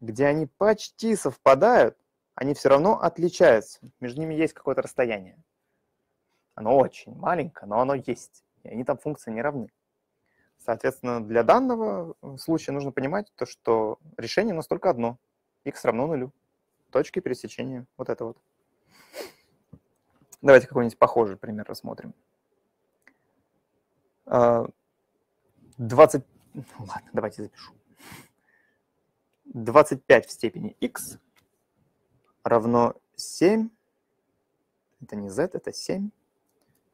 где они почти совпадают, они все равно отличаются. Между ними есть какое-то расстояние. Оно очень маленькое, но оно есть. И они там функции не равны. Соответственно, для данного э, случая нужно понимать то, что решение у нас только одно. x равно нулю. Точки пересечения. Вот это вот. Давайте какой-нибудь похожий пример рассмотрим. 20... А, ну ладно, давайте запишу. 25 в степени x равно 7, это не z, это 7,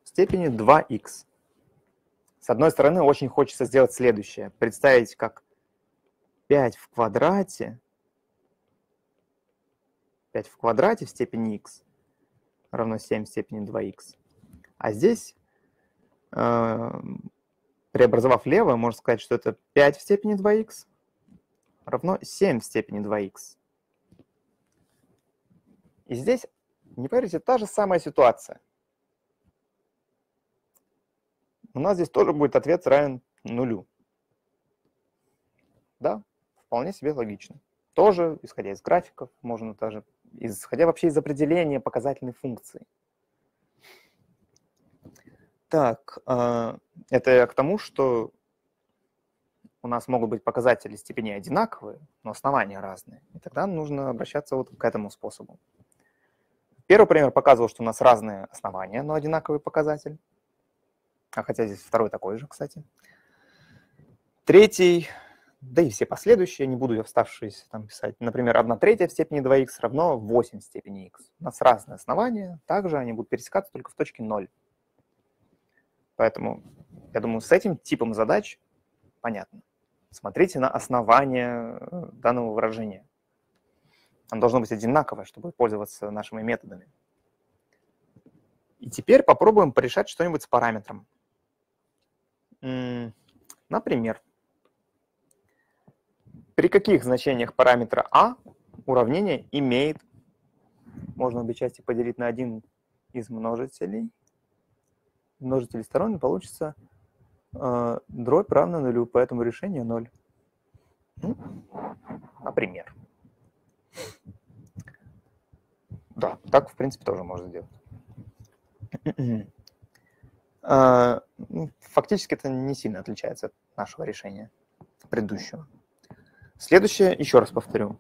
в степени 2х. С одной стороны, очень хочется сделать следующее. Представить, как 5 в квадрате, 5 в квадрате в степени х равно 7 в степени 2х. А здесь, э, преобразовав левое, можно сказать, что это 5 в степени 2х равно 7 в степени 2х. И здесь, не поверите, та же самая ситуация. У нас здесь тоже будет ответ равен нулю. Да, вполне себе логично. Тоже, исходя из графиков, можно тоже, исходя вообще из определения показательной функции. Так, а, это я к тому, что у нас могут быть показатели степени одинаковые, но основания разные. И тогда нужно обращаться вот к этому способу. Первый пример показывал, что у нас разные основания, но одинаковый показатель. А хотя здесь второй такой же, кстати. Третий, да и все последующие, не буду я вставшиеся там писать. Например, 1 третья в степени 2х равно 8 в степени х. У нас разные основания, также они будут пересекаться только в точке 0. Поэтому, я думаю, с этим типом задач понятно. Смотрите на основание э, данного выражения. Оно должно быть одинаковое, чтобы пользоваться нашими методами. И теперь попробуем порешать что-нибудь с параметром. Например, при каких значениях параметра а уравнение имеет, можно обе части поделить на один из множителей, множителей сторон, получится э, дробь равна нулю, поэтому решение 0. Ну, например. Да, так, в принципе, тоже можно сделать. А, ну, фактически это не сильно отличается от нашего решения предыдущего. Следующее, еще раз повторю.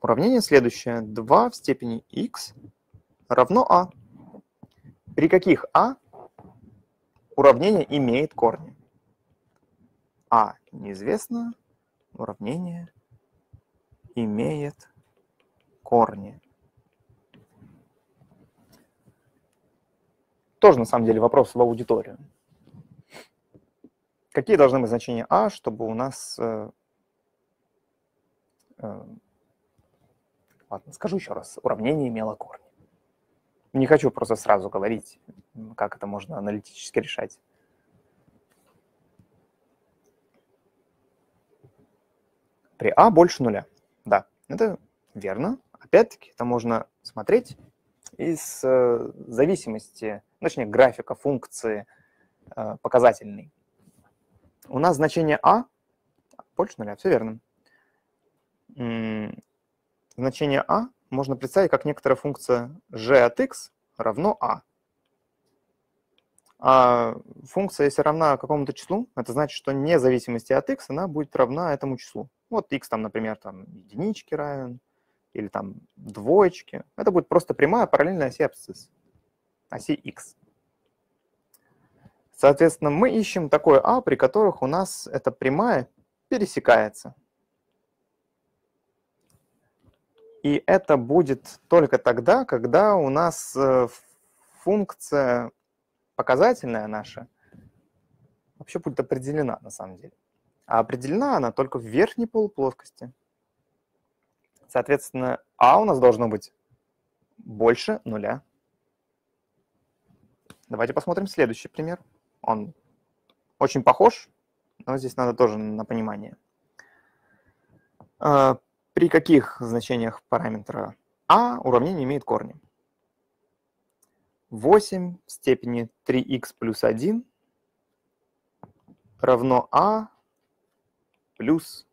Уравнение следующее. 2 в степени x равно а. При каких а уравнение имеет корни? а неизвестно, уравнение имеет корни. Тоже, на самом деле, вопрос в аудиторию. Какие должны быть значения а, чтобы у нас... Э, э, ладно, скажу еще раз. Уравнение имело корни. Не хочу просто сразу говорить, как это можно аналитически решать. При а больше нуля. Да, это верно. Опять-таки, это можно смотреть из э, зависимости точнее графика функции э, показательной. У нас значение а больше нуля, все верно. Значение а можно представить как некоторая функция g от x равно а. А функция, если равна какому-то числу, это значит, что вне зависимости от x она будет равна этому числу. Вот x там, например, там единички равен, или там двоечки. Это будет просто прямая параллельная оси абсцисс оси x. Соответственно, мы ищем такое а, при которых у нас эта прямая пересекается. И это будет только тогда, когда у нас э, функция показательная наша вообще будет определена на самом деле. А определена она только в верхней полуплоскости. Соответственно, а у нас должно быть больше нуля. Давайте посмотрим следующий пример. Он очень похож, но здесь надо тоже на понимание. А, при каких значениях параметра а уравнение имеет корни? 8 в степени 3х плюс 1 равно а плюс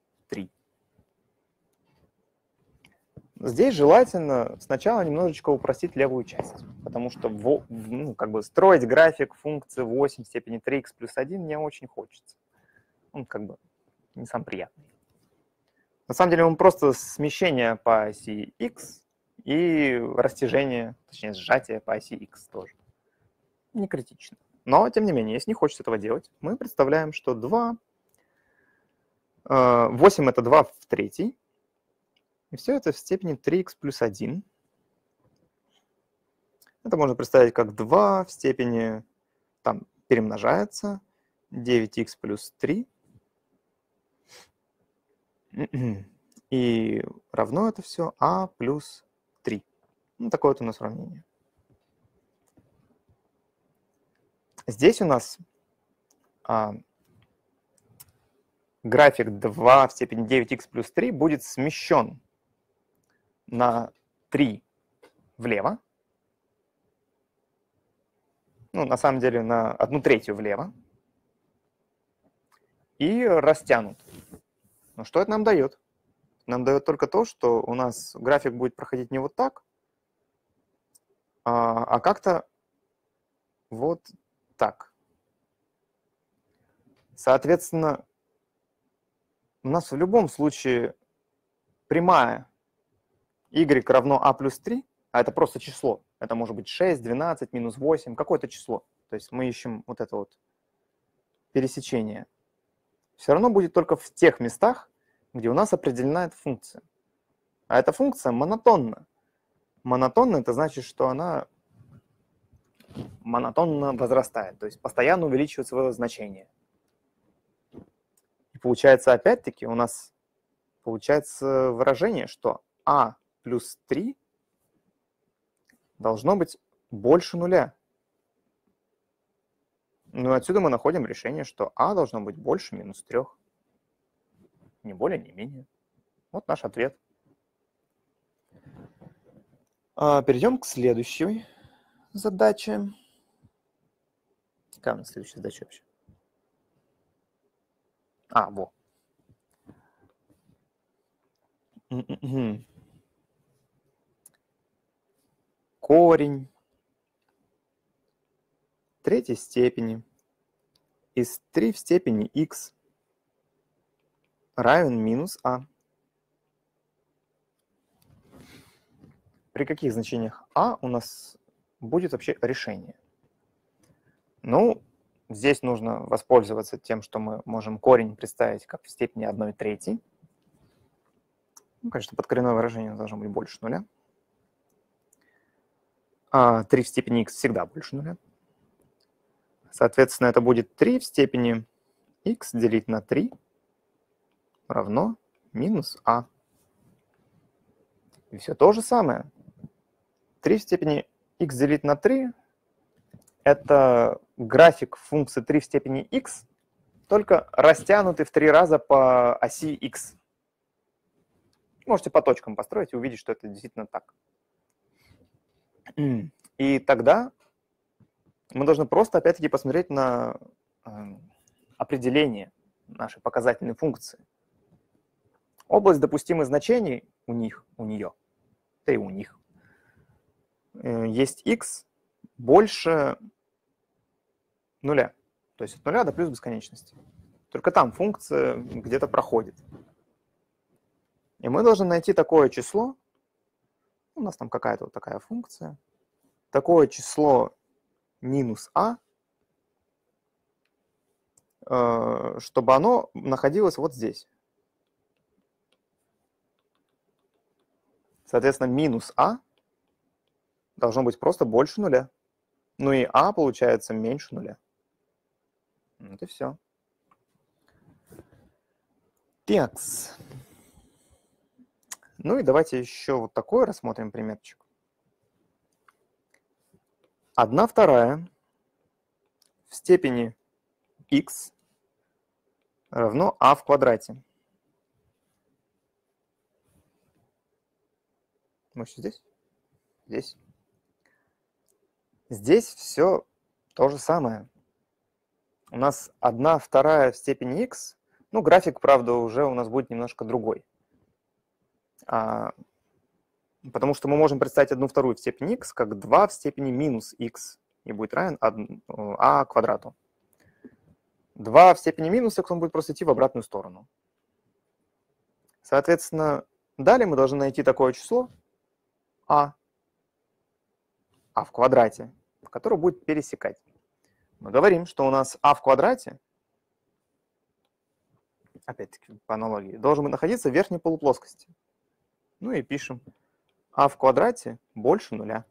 Здесь желательно сначала немножечко упростить левую часть, потому что ну, как бы строить график функции 8 в степени 3х плюс 1 не очень хочется. Он как бы не сам приятный. На самом деле он просто смещение по оси x и растяжение, точнее сжатие по оси x тоже. Не критично. Но, тем не менее, если не хочется этого делать, мы представляем, что 2, 8 э, это 2 в третий, и все это в степени 3х плюс 1. Это можно представить как 2 в степени, там перемножается, 9х плюс 3. И равно это все а плюс 3. Ну, такое вот у нас уравнение. Здесь у нас а, график 2 в степени 9х плюс 3 будет смещен на 3 влево. Ну, на самом деле, на одну третью влево. И растянут. Но что это нам дает? Нам дает только то, что у нас график будет проходить не вот так, а, а как-то вот так. Соответственно, у нас в любом случае прямая y равно а плюс 3, а это просто число. Это может быть 6, 12, минус 8, какое-то число. То есть мы ищем вот это вот пересечение, все равно будет только в тех местах, где у нас определена эта функция. А эта функция монотонна. Монотонна – это значит, что она монотонно возрастает, то есть постоянно увеличивает свое значение. И получается, опять-таки, у нас получается выражение, что а плюс 3 должно быть больше нуля. Ну, отсюда мы находим решение, что а должно быть больше минус 3. Не более, не менее. Вот наш ответ. А, перейдем к следующей задаче. Какая у нас следующая задача вообще? А, во. Корень третьей степени из 3 в степени x равен минус а. При каких значениях а у нас будет вообще решение? Ну, здесь нужно воспользоваться тем, что мы можем корень представить как в степени 1 третьей. Ну, конечно, подкоренное выражение должно быть больше нуля. А 3 в степени x всегда больше нуля. Соответственно, это будет 3 в степени x делить на 3 равно минус а. И все то же самое. 3 в степени x делить на 3 – это график функции 3 в степени x, только растянутый в 3 раза по оси x. Можете по точкам построить и увидеть, что это действительно так. И тогда мы должны просто, опять-таки, посмотреть на эм, определение нашей показательной функции. Область допустимых значений у них, у нее, да и у них, э, есть x больше нуля. То есть от нуля до плюс бесконечности. Только там функция где-то проходит. И мы должны найти такое число, у нас там какая-то вот такая функция, такое число минус а, э, чтобы оно находилось вот здесь. Соответственно, минус а должно быть просто больше нуля. Ну и а получается меньше нуля. Вот и все. Текс. Ну и давайте еще вот такой рассмотрим примерчик. 1 вторая в степени x равно а в квадрате. Может, здесь? Здесь. Здесь все то же самое. У нас 1 вторая в степени x. Ну, график, правда, уже у нас будет немножко другой. А, Потому что мы можем представить одну вторую в степени x как 2 в степени минус x, и будет равен а квадрату. 2 в степени минус x, он будет просто идти в обратную сторону. Соответственно, далее мы должны найти такое число а, а в квадрате, которое будет пересекать. Мы говорим, что у нас а в квадрате, опять-таки по аналогии, должен находиться в верхней полуплоскости. Ну и пишем а в квадрате больше нуля.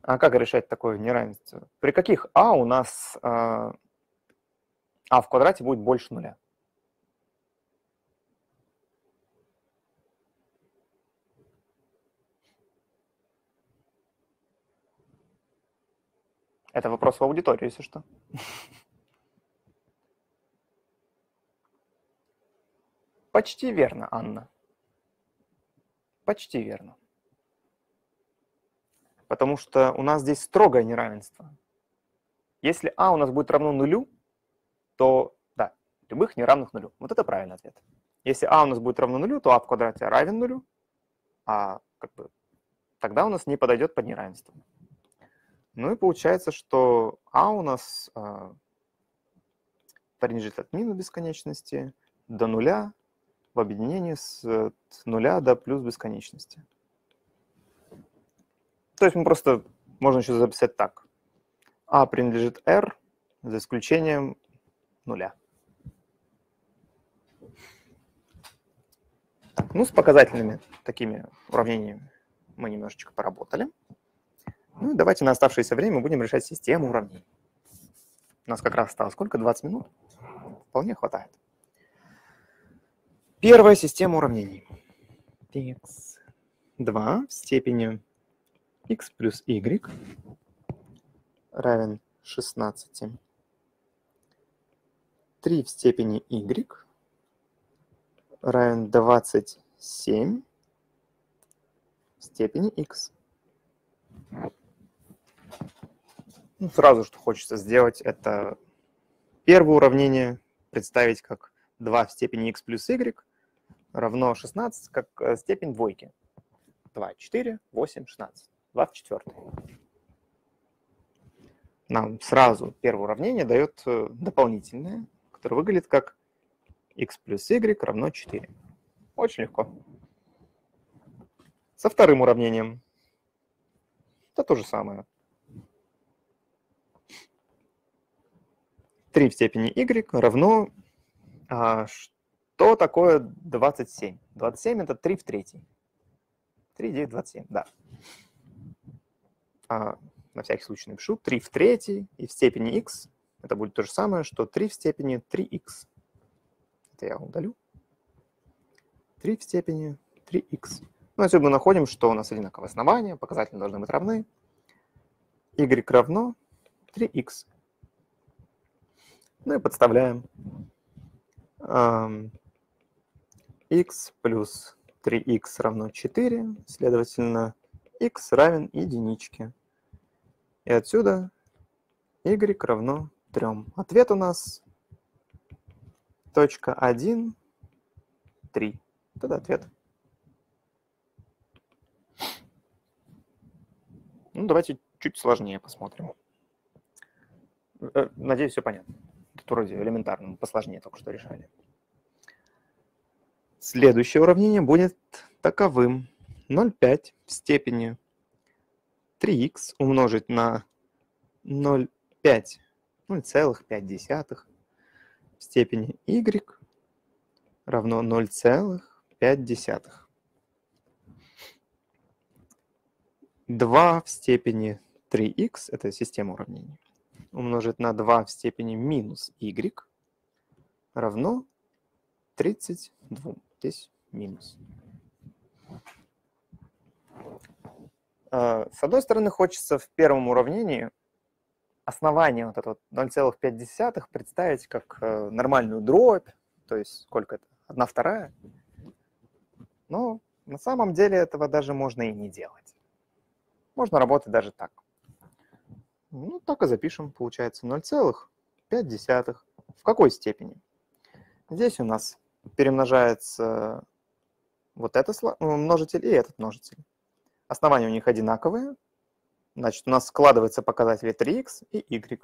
А как решать такое неравенство? При каких а у нас э, а в квадрате будет больше нуля? Это вопрос в аудитории, если что. Почти верно, Анна. Почти верно. Потому что у нас здесь строгое неравенство. Если а у нас будет равно нулю, то да, любых неравных нулю. Вот это правильный ответ. Если а у нас будет равно нулю, то а в квадрате равен нулю, а как бы, тогда у нас не подойдет под неравенство. Ну и получается, что а у нас э, принадлежит от минус бесконечности до нуля, объединении с нуля до плюс бесконечности. То есть мы просто, можно еще записать так. А принадлежит R за исключением нуля. Так, ну, с показательными такими уравнениями мы немножечко поработали. Ну, давайте на оставшееся время будем решать систему уравнений. У нас как раз осталось сколько? 20 минут? Вполне хватает. Первая система уравнений. x 2 в степени x плюс y равен 16. 3 в степени y равен 27 в степени x. Ну, сразу, что хочется сделать, это первое уравнение представить как 2 в степени x плюс y равно 16, как э, степень двойки. 2, 4, 8, 16. 24. Нам сразу первое уравнение дает э, дополнительное, которое выглядит как x плюс y равно 4. Очень легко. Со вторым уравнением это то же самое. 3 в степени y равно... А, что такое 27? 27 это 3 в третьей. 3, 9, 27, да. А, на всякий случай напишу 3 в третьей и в степени x. Это будет то же самое, что 3 в степени 3x. Это я удалю. 3 в степени 3x. Ну, отсюда мы находим, что у нас одинаковое основание, показатели должны быть равны. y равно 3x. Ну и подставляем x плюс 3x равно 4, следовательно, x равен единичке. И отсюда y равно 3. Ответ у нас точка 1, 3. Это ответ. Ну, давайте чуть сложнее посмотрим. Э, надеюсь, все понятно. Тут вроде элементарно, посложнее только что решали. Следующее уравнение будет таковым. 0,5 в степени 3х умножить на 0,5, 0,5 в степени y равно 0,5. 2 в степени 3х, это система уравнений, умножить на 2 в степени минус y равно 32. Здесь минус. А, с одной стороны, хочется в первом уравнении основание вот это вот 0,5 представить как э, нормальную дробь, то есть сколько это? Одна вторая. Но на самом деле этого даже можно и не делать. Можно работать даже так. Ну, так и запишем, получается 0,5. В какой степени? Здесь у нас перемножается вот этот множитель и этот множитель. Основания у них одинаковые. Значит, у нас складывается показатели 3х и y.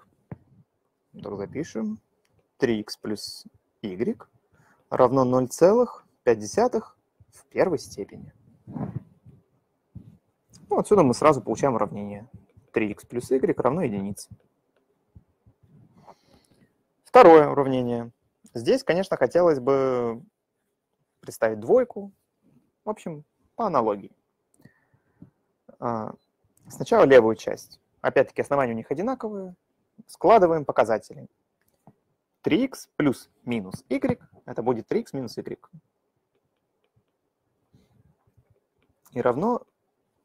Так запишем. 3х плюс y равно 0,5 в первой степени. Ну, отсюда мы сразу получаем уравнение. 3х плюс y равно единице. Второе уравнение. Здесь, конечно, хотелось бы представить двойку. В общем, по аналогии. А, сначала левую часть. Опять-таки, основания у них одинаковые. Складываем показатели. 3х плюс минус y, это будет 3х минус y. И равно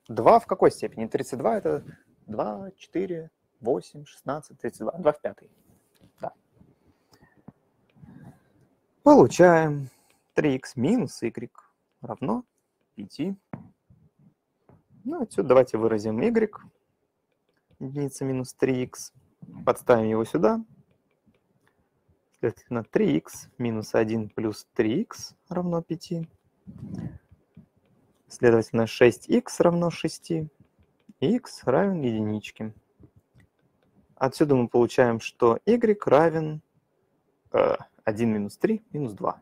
2 в какой степени? 32 это 2, 4, 8, 16, 32, 2 в пятой. Да. Получаем 3х минус y равно 5. Ну, отсюда давайте выразим y, единица минус 3х, подставим его сюда. Следовательно, 3х минус 1 плюс 3х равно 5. Следовательно, 6х равно 6, и х равен единичке. Отсюда мы получаем, что y равен э, 1 минус 3 минус 2.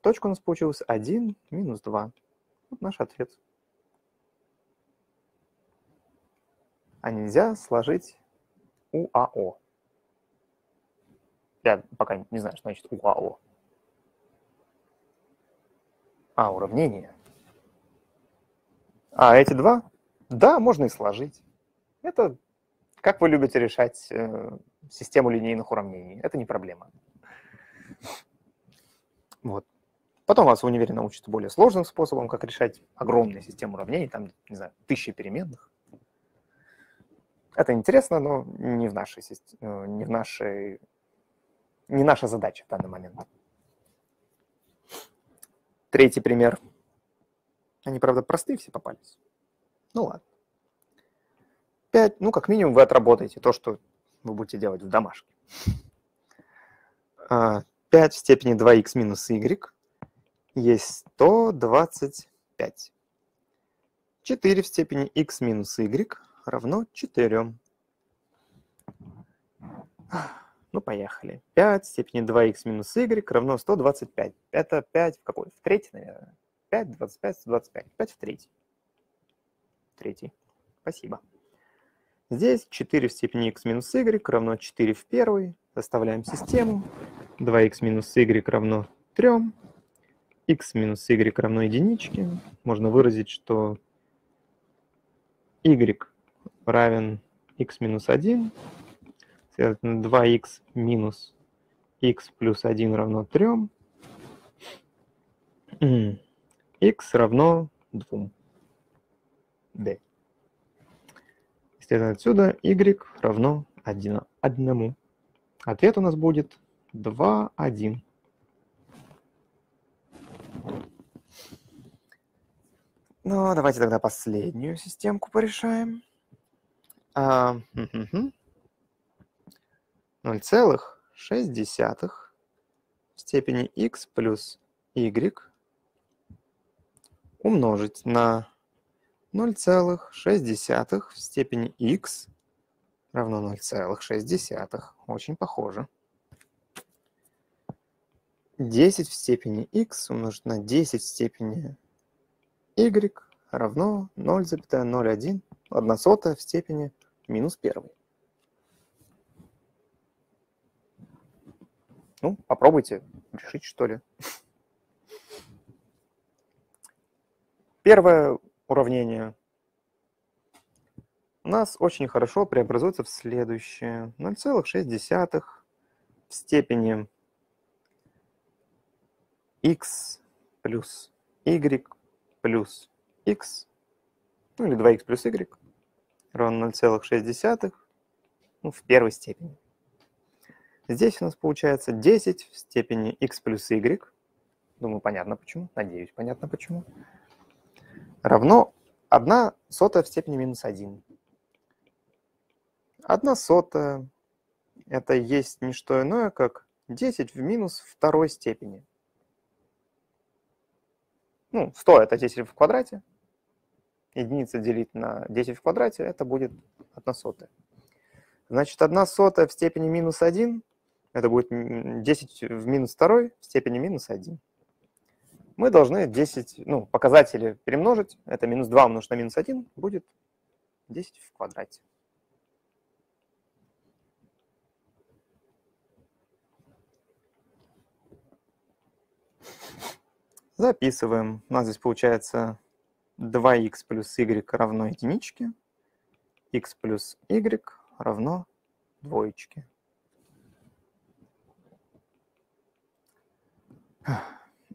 Точка у нас получилась 1 минус 2. Вот наш ответ. А нельзя сложить УАО. Я пока не знаю, что значит УАО. А, уравнение. А эти два? Да, можно и сложить. Это как вы любите решать э, систему линейных уравнений. Это не проблема. Вот. Потом вас в универе научат более сложным способом, как решать огромные системы уравнений, там, не знаю, тысячи переменных. Это интересно, но не в нашей, э, не в нашей, не наша задача в данный момент. Третий пример. Они, правда, простые все попались. Ну ладно. 5, ну, как минимум, вы отработаете то, что вы будете делать в домашке. 5 а, в степени 2х минус y есть 125. 4 в степени x минус y равно 4. Ну, поехали. 5 в степени 2х минус y равно 125. Это 5 в какой? В третий, наверное. 5, 25, 125. 5 в третий. Третий. Спасибо. Здесь 4 в степени x минус y равно 4 в первой. Составляем систему. 2х минус y равно 3. x минус y равно единичке. Можно выразить, что y равен x минус 1. Следовательно, 2х минус x плюс 1 равно 3. x равно 2. d. Следовательно, отсюда y равно 1. 1. Ответ у нас будет 2, 1. Ну, давайте тогда последнюю системку порешаем. А, 0,6 в степени x плюс y умножить на 0,6 в степени x равно 0,6. Очень похоже. 10 в степени x умножить на 10 в степени y равно 0,01, 1 сотая в степени минус 1. Ну, попробуйте решить, что ли. Первое уравнение у нас очень хорошо преобразуется в следующее. 0,6 в степени x плюс y плюс x, ну или 2x плюс y, равно 0,6 ну, в первой степени. Здесь у нас получается 10 в степени x плюс y. Думаю, понятно почему. Надеюсь, понятно почему равно 1 сотая в степени минус 1. 1 сотая – это есть не что иное, как 10 в минус второй степени. Ну, 100 – это 10 в квадрате. Единица делить на 10 в квадрате – это будет 1 сотая. Значит, 1 сотая в степени минус 1 – это будет 10 в минус второй в степени минус 1 мы должны 10, ну, показатели перемножить. Это минус 2 умножить на минус 1 будет 10 в квадрате. Записываем. У нас здесь получается 2х плюс y равно единичке. x плюс y равно двоечке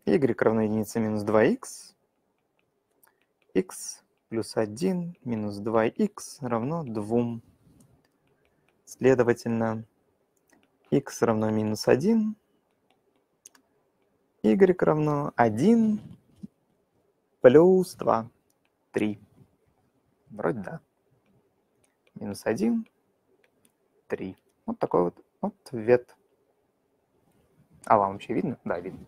y равно единице минус 2x, x плюс 1 минус 2x равно 2. Следовательно, x равно минус 1, y равно 1 плюс 2, 3. Вроде да. Минус 1, 3. Вот такой вот ответ. А вам вообще видно? Да, видно.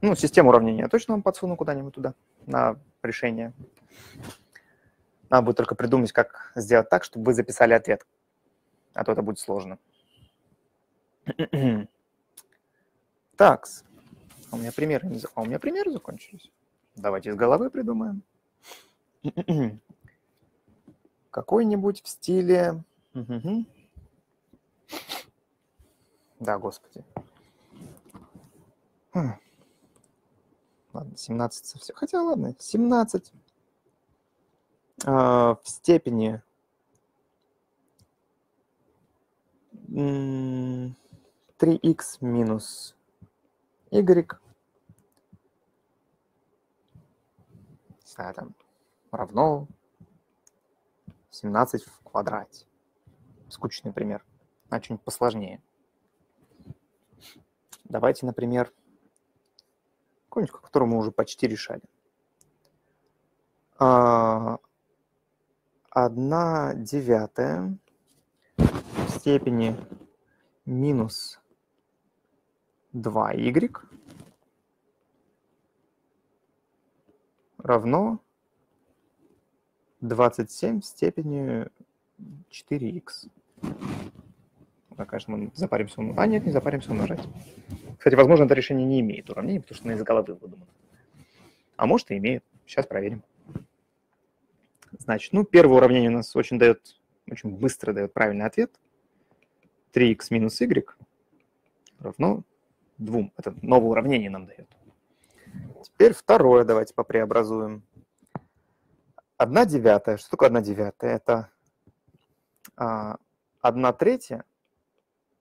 Ну, систему уравнения я точно вам подсуну куда-нибудь туда на решение. Надо будет только придумать, как сделать так, чтобы вы записали ответ. А то это будет сложно. Так, а у меня примеры не... А у меня примеры закончились. Давайте из головы придумаем. какой-нибудь в стиле... Да, господи. Ладно, 17 совсем. Хотя, ладно, 17 а, в степени 3х минус y знаю, там, равно 17 в квадрате. Скучный пример. А что-нибудь посложнее. Давайте, например, какой-нибудь, который мы уже почти решали. А, одна девятая в степени минус 2y равно 27 в степени 4х. Да, конечно, мы запаримся умножать. А, нет, не запаримся умножать. Кстати, возможно, это решение не имеет уравнения, потому что оно из головы выдумано. А может и имеет. Сейчас проверим. Значит, ну, первое уравнение у нас очень дает, очень быстро дает правильный ответ. 3х минус y равно 2. Это новое уравнение нам дает. Теперь второе давайте попреобразуем. 1 девятая. Что такое 1 девятая? Это а, 1 третья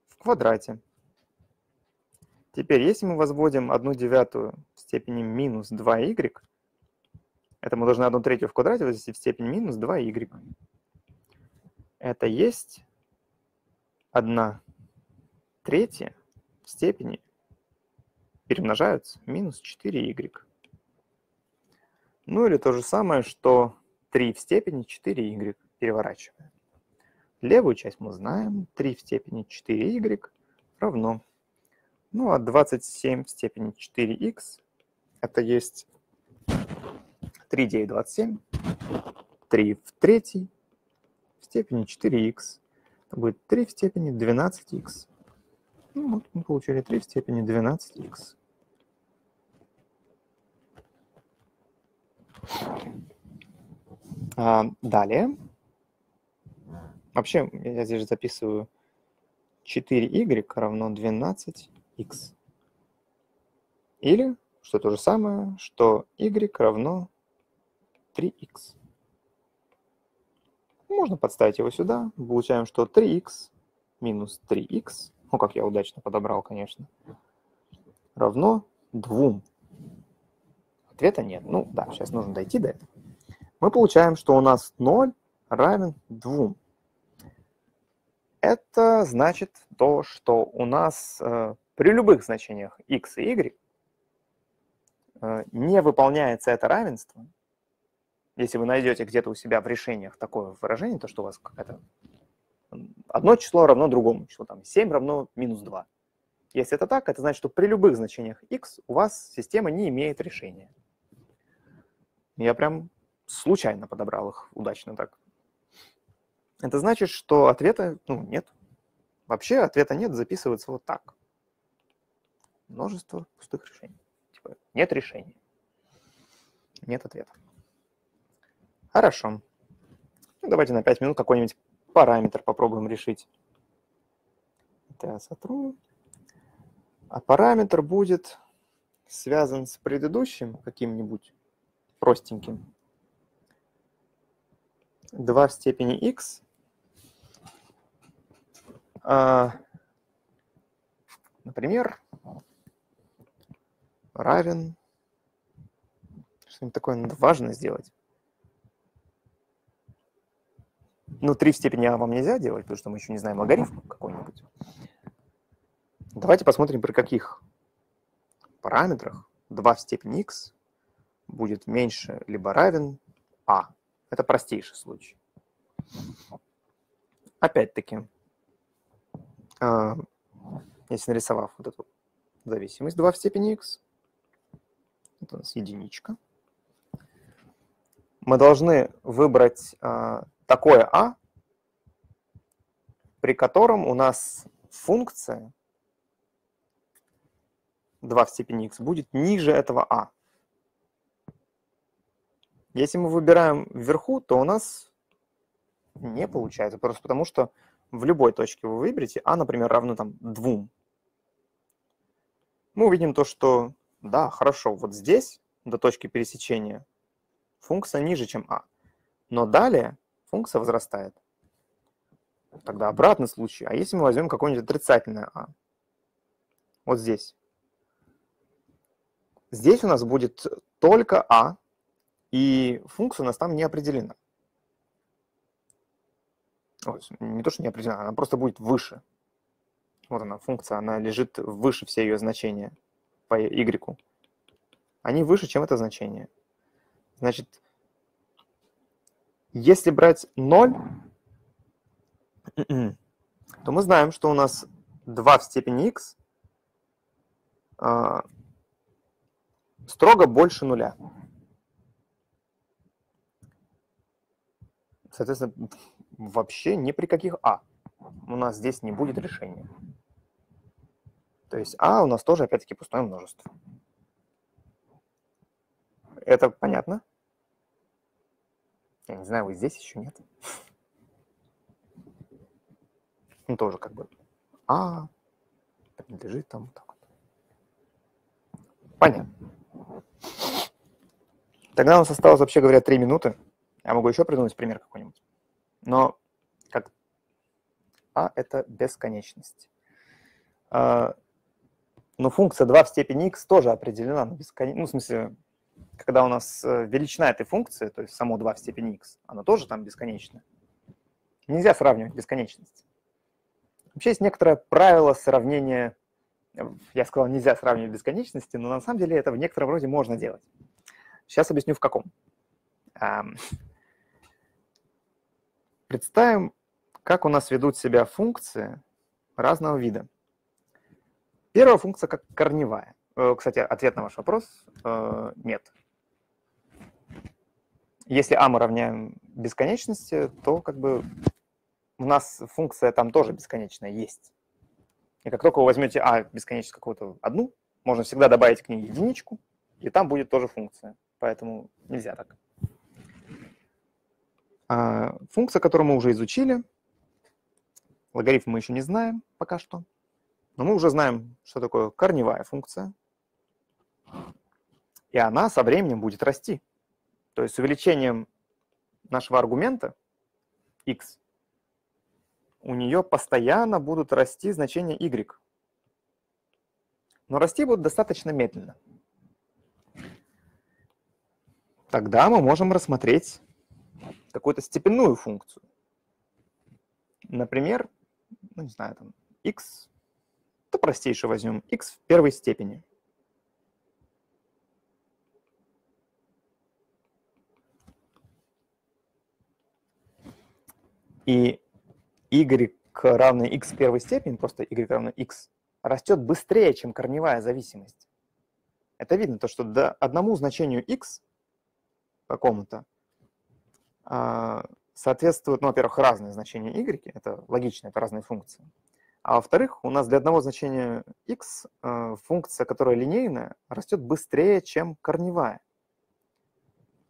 в квадрате. Теперь, если мы возводим 1 девятую в степени минус 2y, это мы должны 1 третью в квадрате возвести в степени минус 2y. Это есть 1 третья в степени перемножаются минус 4y. Ну или то же самое, что 3 в степени 4y переворачиваем. Левую часть мы знаем. 3 в степени 4y равно. Ну а 27 в степени 4х это есть 3 9 27. 3 в третьей в степени 4х. Это будет 3 в степени 12х. Ну, вот мы получили 3 в степени 12х. А, далее. Вообще, я здесь записываю 4y равно 12x. Или, что то же самое, что y равно 3x. Можно подставить его сюда. Получаем, что 3x минус 3x ну, как я удачно подобрал, конечно, равно 2. Ответа нет. Ну, да, сейчас нужно дойти до этого. Мы получаем, что у нас 0 равен 2. Это значит то, что у нас э, при любых значениях x и y э, не выполняется это равенство. Если вы найдете где-то у себя в решениях такое выражение, то что у вас какая-то одно число равно другому числу, там 7 равно минус 2. Если это так, это значит, что при любых значениях x у вас система не имеет решения. Я прям случайно подобрал их удачно так. Это значит, что ответа ну, нет. Вообще ответа нет, записывается вот так. Множество пустых решений. Типа нет решения. Нет ответа. Хорошо. Ну, давайте на 5 минут какой-нибудь параметр попробуем решить. Это я сотру. А параметр будет связан с предыдущим каким-нибудь простеньким. 2 в степени x а, например, равен... Что-нибудь такое надо важно сделать. Ну, 3 в степени а вам нельзя делать, потому что мы еще не знаем логарифм какой-нибудь. Давайте посмотрим, при каких параметрах 2 в степени x будет меньше либо равен а. Это простейший случай. Опять-таки, а, если нарисовав вот эту зависимость 2 в степени x, это у нас единичка, мы должны выбрать а, такое а, при котором у нас функция 2 в степени x будет ниже этого а. Если мы выбираем вверху, то у нас не получается, просто потому что в любой точке вы выберете а, например, равно там 2. Мы увидим то, что да, хорошо, вот здесь, до точки пересечения, функция ниже, чем а. Но далее функция возрастает. Тогда обратный случай. А если мы возьмем какое-нибудь отрицательное а? Вот здесь. Здесь у нас будет только а, и функция у нас там не определена. Не то, что не определена, она просто будет выше. Вот она, функция, она лежит выше все ее значения по y. Они выше, чем это значение. Значит, если брать 0, то мы знаем, что у нас 2 в степени x а, строго больше нуля. Соответственно, вообще ни при каких а у нас здесь не будет решения. То есть а у нас тоже, опять-таки, пустое множество. Это понятно? Я не знаю, вы здесь еще нет. Ну, тоже как бы А принадлежит там вот так вот. Понятно. Тогда у нас осталось, вообще говоря, три минуты. Я могу еще придумать пример какой-нибудь. Но как А – это бесконечность. А, но функция 2 в степени x тоже определена на бесконечность. Ну, в смысле, когда у нас э, величина этой функции, то есть само 2 в степени x, она тоже там бесконечна. Нельзя сравнивать бесконечность. Вообще есть некоторое правило сравнения, я сказал, нельзя сравнивать бесконечности, но на самом деле это в некотором роде можно делать. Сейчас объясню в каком. Представим, как у нас ведут себя функции разного вида. Первая функция как корневая. Э, кстати, ответ на ваш вопрос э, – нет. Если а мы равняем бесконечности, то как бы у нас функция там тоже бесконечная есть. И как только вы возьмете а бесконечность какую-то одну, можно всегда добавить к ней единичку, и там будет тоже функция. Поэтому нельзя так. А функция, которую мы уже изучили, логарифм мы еще не знаем пока что, но мы уже знаем, что такое корневая функция. И она со временем будет расти. То есть с увеличением нашего аргумента x у нее постоянно будут расти значения y. Но расти будут достаточно медленно. Тогда мы можем рассмотреть какую-то степенную функцию. Например, ну не знаю, там x, то простейшее возьмем, x в первой степени. И y равный x в первой степени, просто y равно x, растет быстрее, чем корневая зависимость. Это видно, то, что до одному значению x какому-то а, соответствуют, ну, во-первых, разные значения y, это логично, это разные функции. А во-вторых, у нас для одного значения x а, функция, которая линейная, растет быстрее, чем корневая.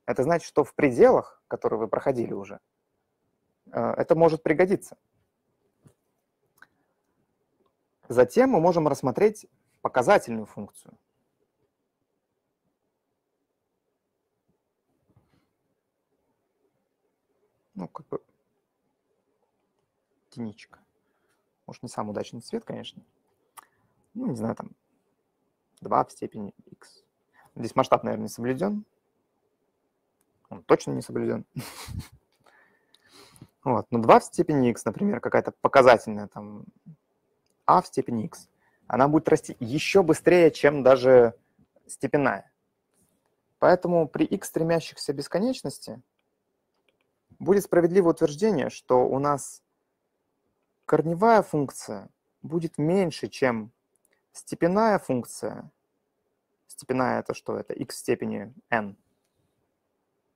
Это значит, что в пределах, которые вы проходили уже, это может пригодиться. Затем мы можем рассмотреть показательную функцию. ну, как бы единичка. Может, не самый удачный цвет, конечно. Ну, не знаю, там 2 в степени x. Здесь масштаб, наверное, не соблюден. Он точно не соблюден. Вот. Но 2 в степени x, например, какая-то показательная там а в степени x, она будет расти еще быстрее, чем даже степенная. Поэтому при x стремящихся бесконечности будет справедливое утверждение, что у нас корневая функция будет меньше, чем степенная функция. Степенная это что? Это x в степени n.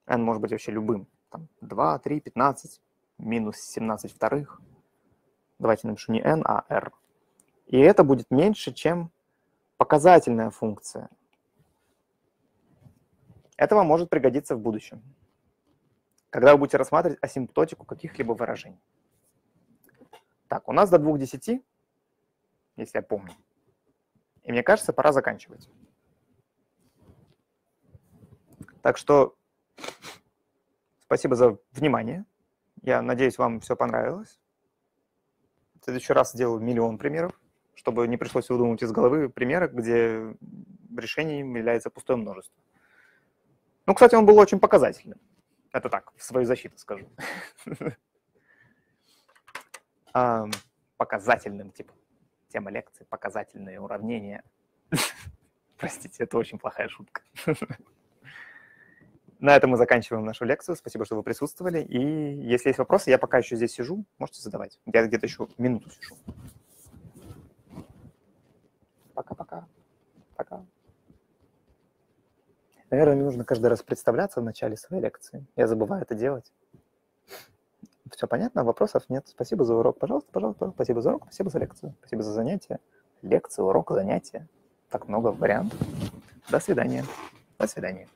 n может быть вообще любым. Там 2, 3, 15, минус 17 вторых. Давайте напишу не n, а r. И это будет меньше, чем показательная функция. Это вам может пригодиться в будущем. когда вы будете рассматривать асимптотику каких-либо выражений. Так, у нас до двух десяти, если я помню. И мне кажется, пора заканчивать. Так что спасибо за внимание. Я надеюсь, вам все понравилось. В следующий раз сделаю миллион примеров, чтобы не пришлось выдумывать из головы примеры, где решением является пустое множество. Ну, кстати, он был очень показательным. Это так, в свою защиту скажу. Показательным, типа, тема лекции, показательные уравнения. Простите, это очень плохая шутка. На этом мы заканчиваем нашу лекцию. Спасибо, что вы присутствовали. И если есть вопросы, я пока еще здесь сижу, можете задавать. Я где-то еще минуту сижу. Пока-пока. Пока. Наверное, мне нужно каждый раз представляться в начале своей лекции. Я забываю это делать. Все понятно? Вопросов нет. Спасибо за урок. Пожалуйста, пожалуйста. Спасибо за урок, спасибо за лекцию. Спасибо за занятие. Лекция, урок, занятие. Так много вариантов. До свидания. До свидания.